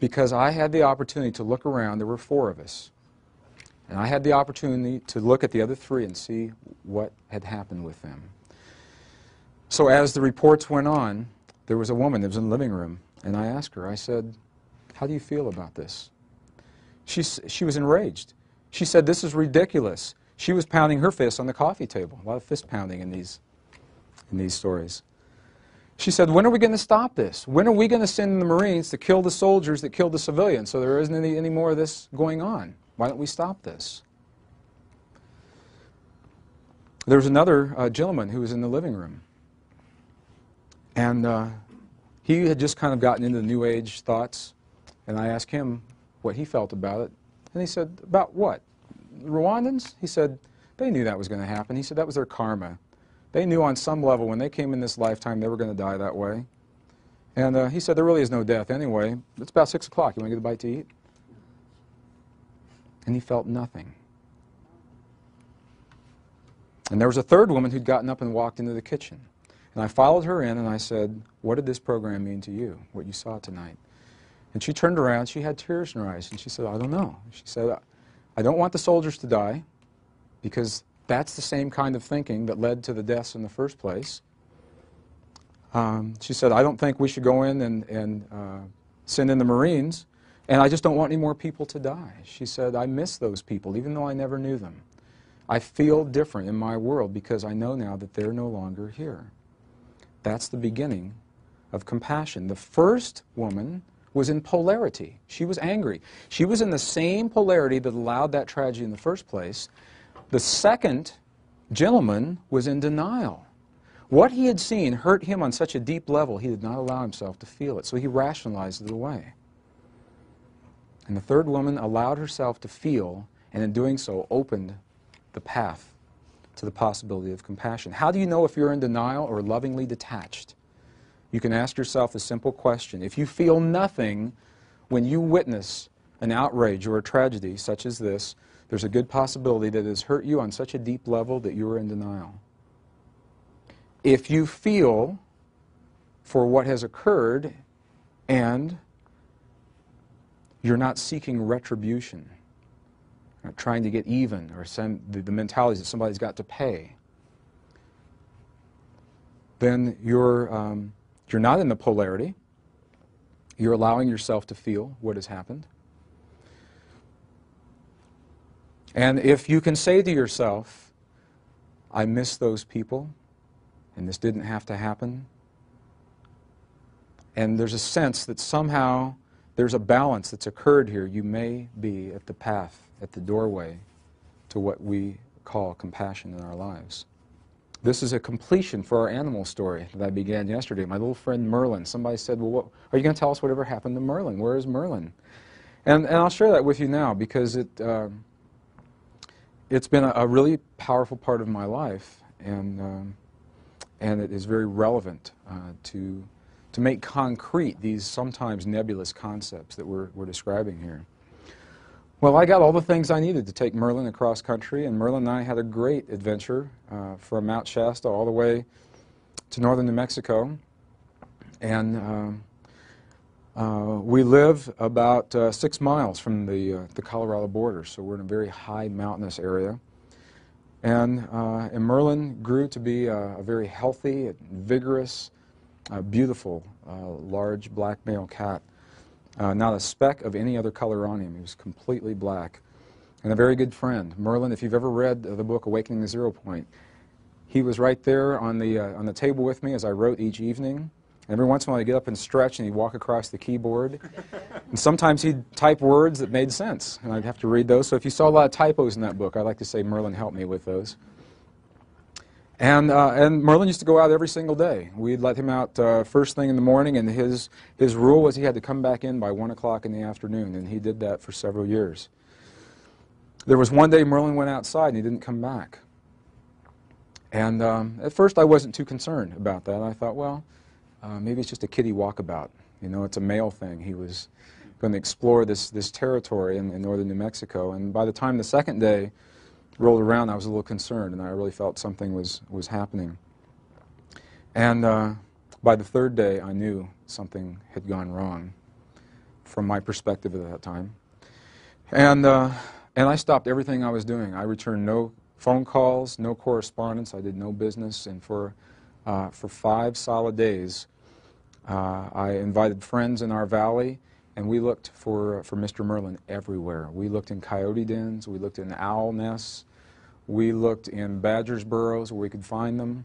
because I had the opportunity to look around. There were four of us and I had the opportunity to look at the other three and see what had happened with them. So as the reports went on, there was a woman that was in the living room, and I asked her, I said, how do you feel about this? She, she was enraged. She said, this is ridiculous. She was pounding her fist on the coffee table. A lot of fist pounding in these, in these stories. She said, when are we going to stop this? When are we going to send the Marines to kill the soldiers that killed the civilians so there isn't any, any more of this going on? Why don't we stop this? There was another uh, gentleman who was in the living room. And uh, he had just kind of gotten into the New Age thoughts. And I asked him what he felt about it. And he said, About what? Rwandans? He said, They knew that was going to happen. He said, That was their karma. They knew on some level when they came in this lifetime they were going to die that way. And uh, he said, There really is no death anyway. It's about 6 o'clock. You want to get a bite to eat? and he felt nothing. And there was a third woman who'd gotten up and walked into the kitchen. And I followed her in and I said, What did this program mean to you, what you saw tonight? And she turned around, she had tears in her eyes, and she said, I don't know. She said, I don't want the soldiers to die because that's the same kind of thinking that led to the deaths in the first place. Um, she said, I don't think we should go in and, and uh, send in the Marines and I just don't want any more people to die. She said, I miss those people, even though I never knew them. I feel different in my world because I know now that they're no longer here. That's the beginning of compassion. The first woman was in polarity. She was angry. She was in the same polarity that allowed that tragedy in the first place. The second gentleman was in denial. What he had seen hurt him on such a deep level, he did not allow himself to feel it, so he rationalized it away. And the third woman allowed herself to feel, and in doing so, opened the path to the possibility of compassion. How do you know if you're in denial or lovingly detached? You can ask yourself a simple question. If you feel nothing, when you witness an outrage or a tragedy such as this, there's a good possibility that it has hurt you on such a deep level that you are in denial. If you feel for what has occurred and you're not seeking retribution, or trying to get even, or some, the, the mentality that somebody's got to pay, then you're, um, you're not in the polarity. You're allowing yourself to feel what has happened. And if you can say to yourself, I miss those people, and this didn't have to happen, and there's a sense that somehow there's a balance that's occurred here, you may be at the path, at the doorway to what we call compassion in our lives. This is a completion for our animal story that I began yesterday. My little friend Merlin. Somebody said, Well, what, are you going to tell us whatever happened to Merlin? Where is Merlin? And, and I'll share that with you now because it, uh, it's been a, a, really powerful part of my life, and, um, and it is very relevant uh, to, to make concrete these sometimes nebulous concepts that we're, we're describing here. Well, I got all the things I needed to take Merlin across country, and Merlin and I had a great adventure uh, from Mount Shasta all the way to northern New Mexico. And uh, uh, we live about uh, six miles from the, uh, the Colorado border, so we're in a very high mountainous area. And, uh, and Merlin grew to be a, a very healthy, vigorous, beautiful, large black male cat. Uh, not a speck of any other color on him. He was completely black. And a very good friend. Merlin, if you've ever read the book Awakening the Zero Point, he was right there on the, uh, on the table with me as I wrote each evening. And Every once in a while, he'd get up and stretch, and he'd walk across the keyboard. <laughs> and sometimes he'd type words that made sense, and I'd have to read those. So if you saw a lot of typos in that book, I'd like to say Merlin helped me with those. And, uh, and Merlin used to go out every single day. We'd let him out uh, first thing in the morning, and his, his rule was he had to come back in by 1 o'clock in the afternoon, and he did that for several years. There was one day Merlin went outside and he didn't come back. And um, at first I wasn't too concerned about that. I thought, well, uh, maybe it's just a kitty walkabout. You know, it's a male thing. He was going to explore this, this territory in, in northern New Mexico. And by the time the second day, rolled around, I was a little concerned, and I really felt something was, was happening. And uh, by the third day, I knew something had gone wrong from my perspective at that time. And, uh, and I stopped everything I was doing. I returned no phone calls, no correspondence. I did no business. And for, uh, for five solid days, uh, I invited friends in our valley and we looked for, for Mr. Merlin everywhere. We looked in coyote dens, we looked in owl nests, we looked in badgers' burrows where we could find them.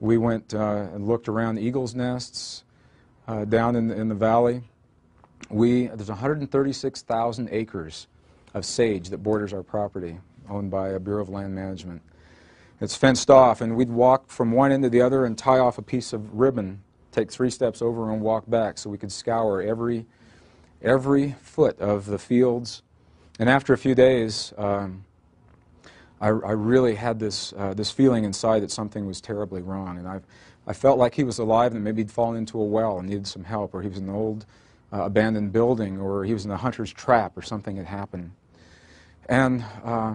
We went uh, and looked around eagles' nests uh, down in the, in the valley. We, there's 136,000 acres of sage that borders our property, owned by a Bureau of Land Management. It's fenced off, and we'd walk from one end to the other and tie off a piece of ribbon, take three steps over and walk back so we could scour every every foot of the fields. And after a few days, um, I, I, really had this, uh, this feeling inside that something was terribly wrong. And i I felt like he was alive and maybe he'd fallen into a well and needed some help, or he was in an old uh, abandoned building, or he was in a hunter's trap, or something had happened. And, uh,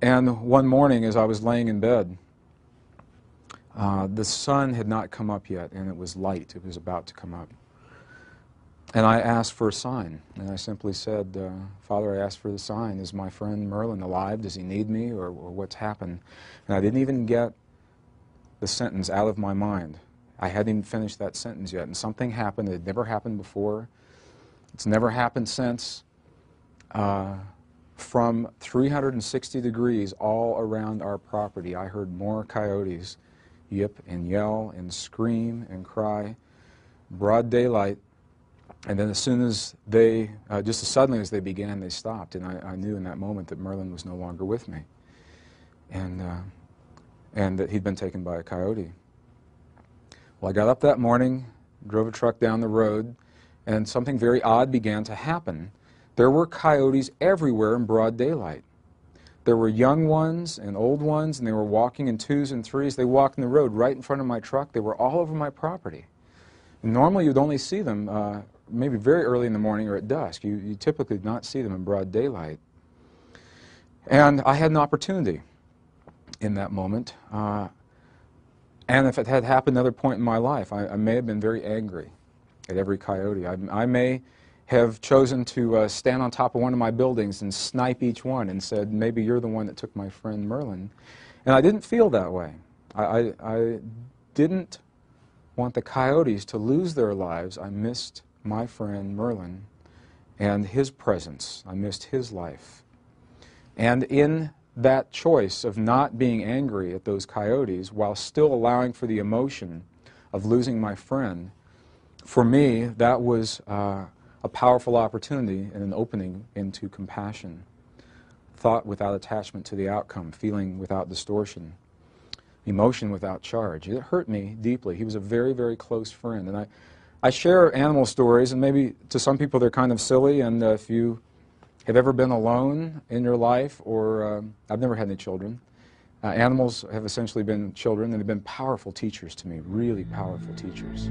and one morning, as I was laying in bed, uh, the sun had not come up yet, and it was light. It was about to come up. And I asked for a sign. And I simply said, uh, Father, I asked for the sign. Is my friend Merlin alive? Does he need me? Or, or, what's happened? And I didn't even get the sentence out of my mind. I hadn't even finished that sentence yet. And something happened that had never happened before. It's never happened since. Uh, from 360 degrees all around our property, I heard more coyotes yip and yell and scream and cry. Broad daylight and then as soon as they, uh, just as suddenly as they began, they stopped. And I, I, knew in that moment that Merlin was no longer with me. And, uh, and that he'd been taken by a coyote. Well, I got up that morning, drove a truck down the road, and something very odd began to happen. There were coyotes everywhere in broad daylight. There were young ones and old ones, and they were walking in twos and threes. They walked in the road right in front of my truck. They were all over my property. Normally, you'd only see them uh, maybe very early in the morning or at dusk. You, you typically do not see them in broad daylight. And I had an opportunity in that moment. Uh, and if it had happened another point in my life, I, I may have been very angry at every coyote. I, I may have chosen to uh, stand on top of one of my buildings and snipe each one and said, maybe you're the one that took my friend Merlin. And I didn't feel that way. I, I, I didn't want the coyotes to lose their lives. I missed my friend Merlin and his presence. I missed his life. And in that choice of not being angry at those coyotes while still allowing for the emotion of losing my friend, for me, that was uh, a powerful opportunity and an opening into compassion. Thought without attachment to the outcome, feeling without distortion, emotion without charge. It hurt me deeply. He was a very, very close friend. And I, I share animal stories, and maybe to some people they're kind of silly, and uh, if you have ever been alone in your life, or um, I've never had any children. Uh, animals have essentially been children, and they've been powerful teachers to me, really powerful teachers.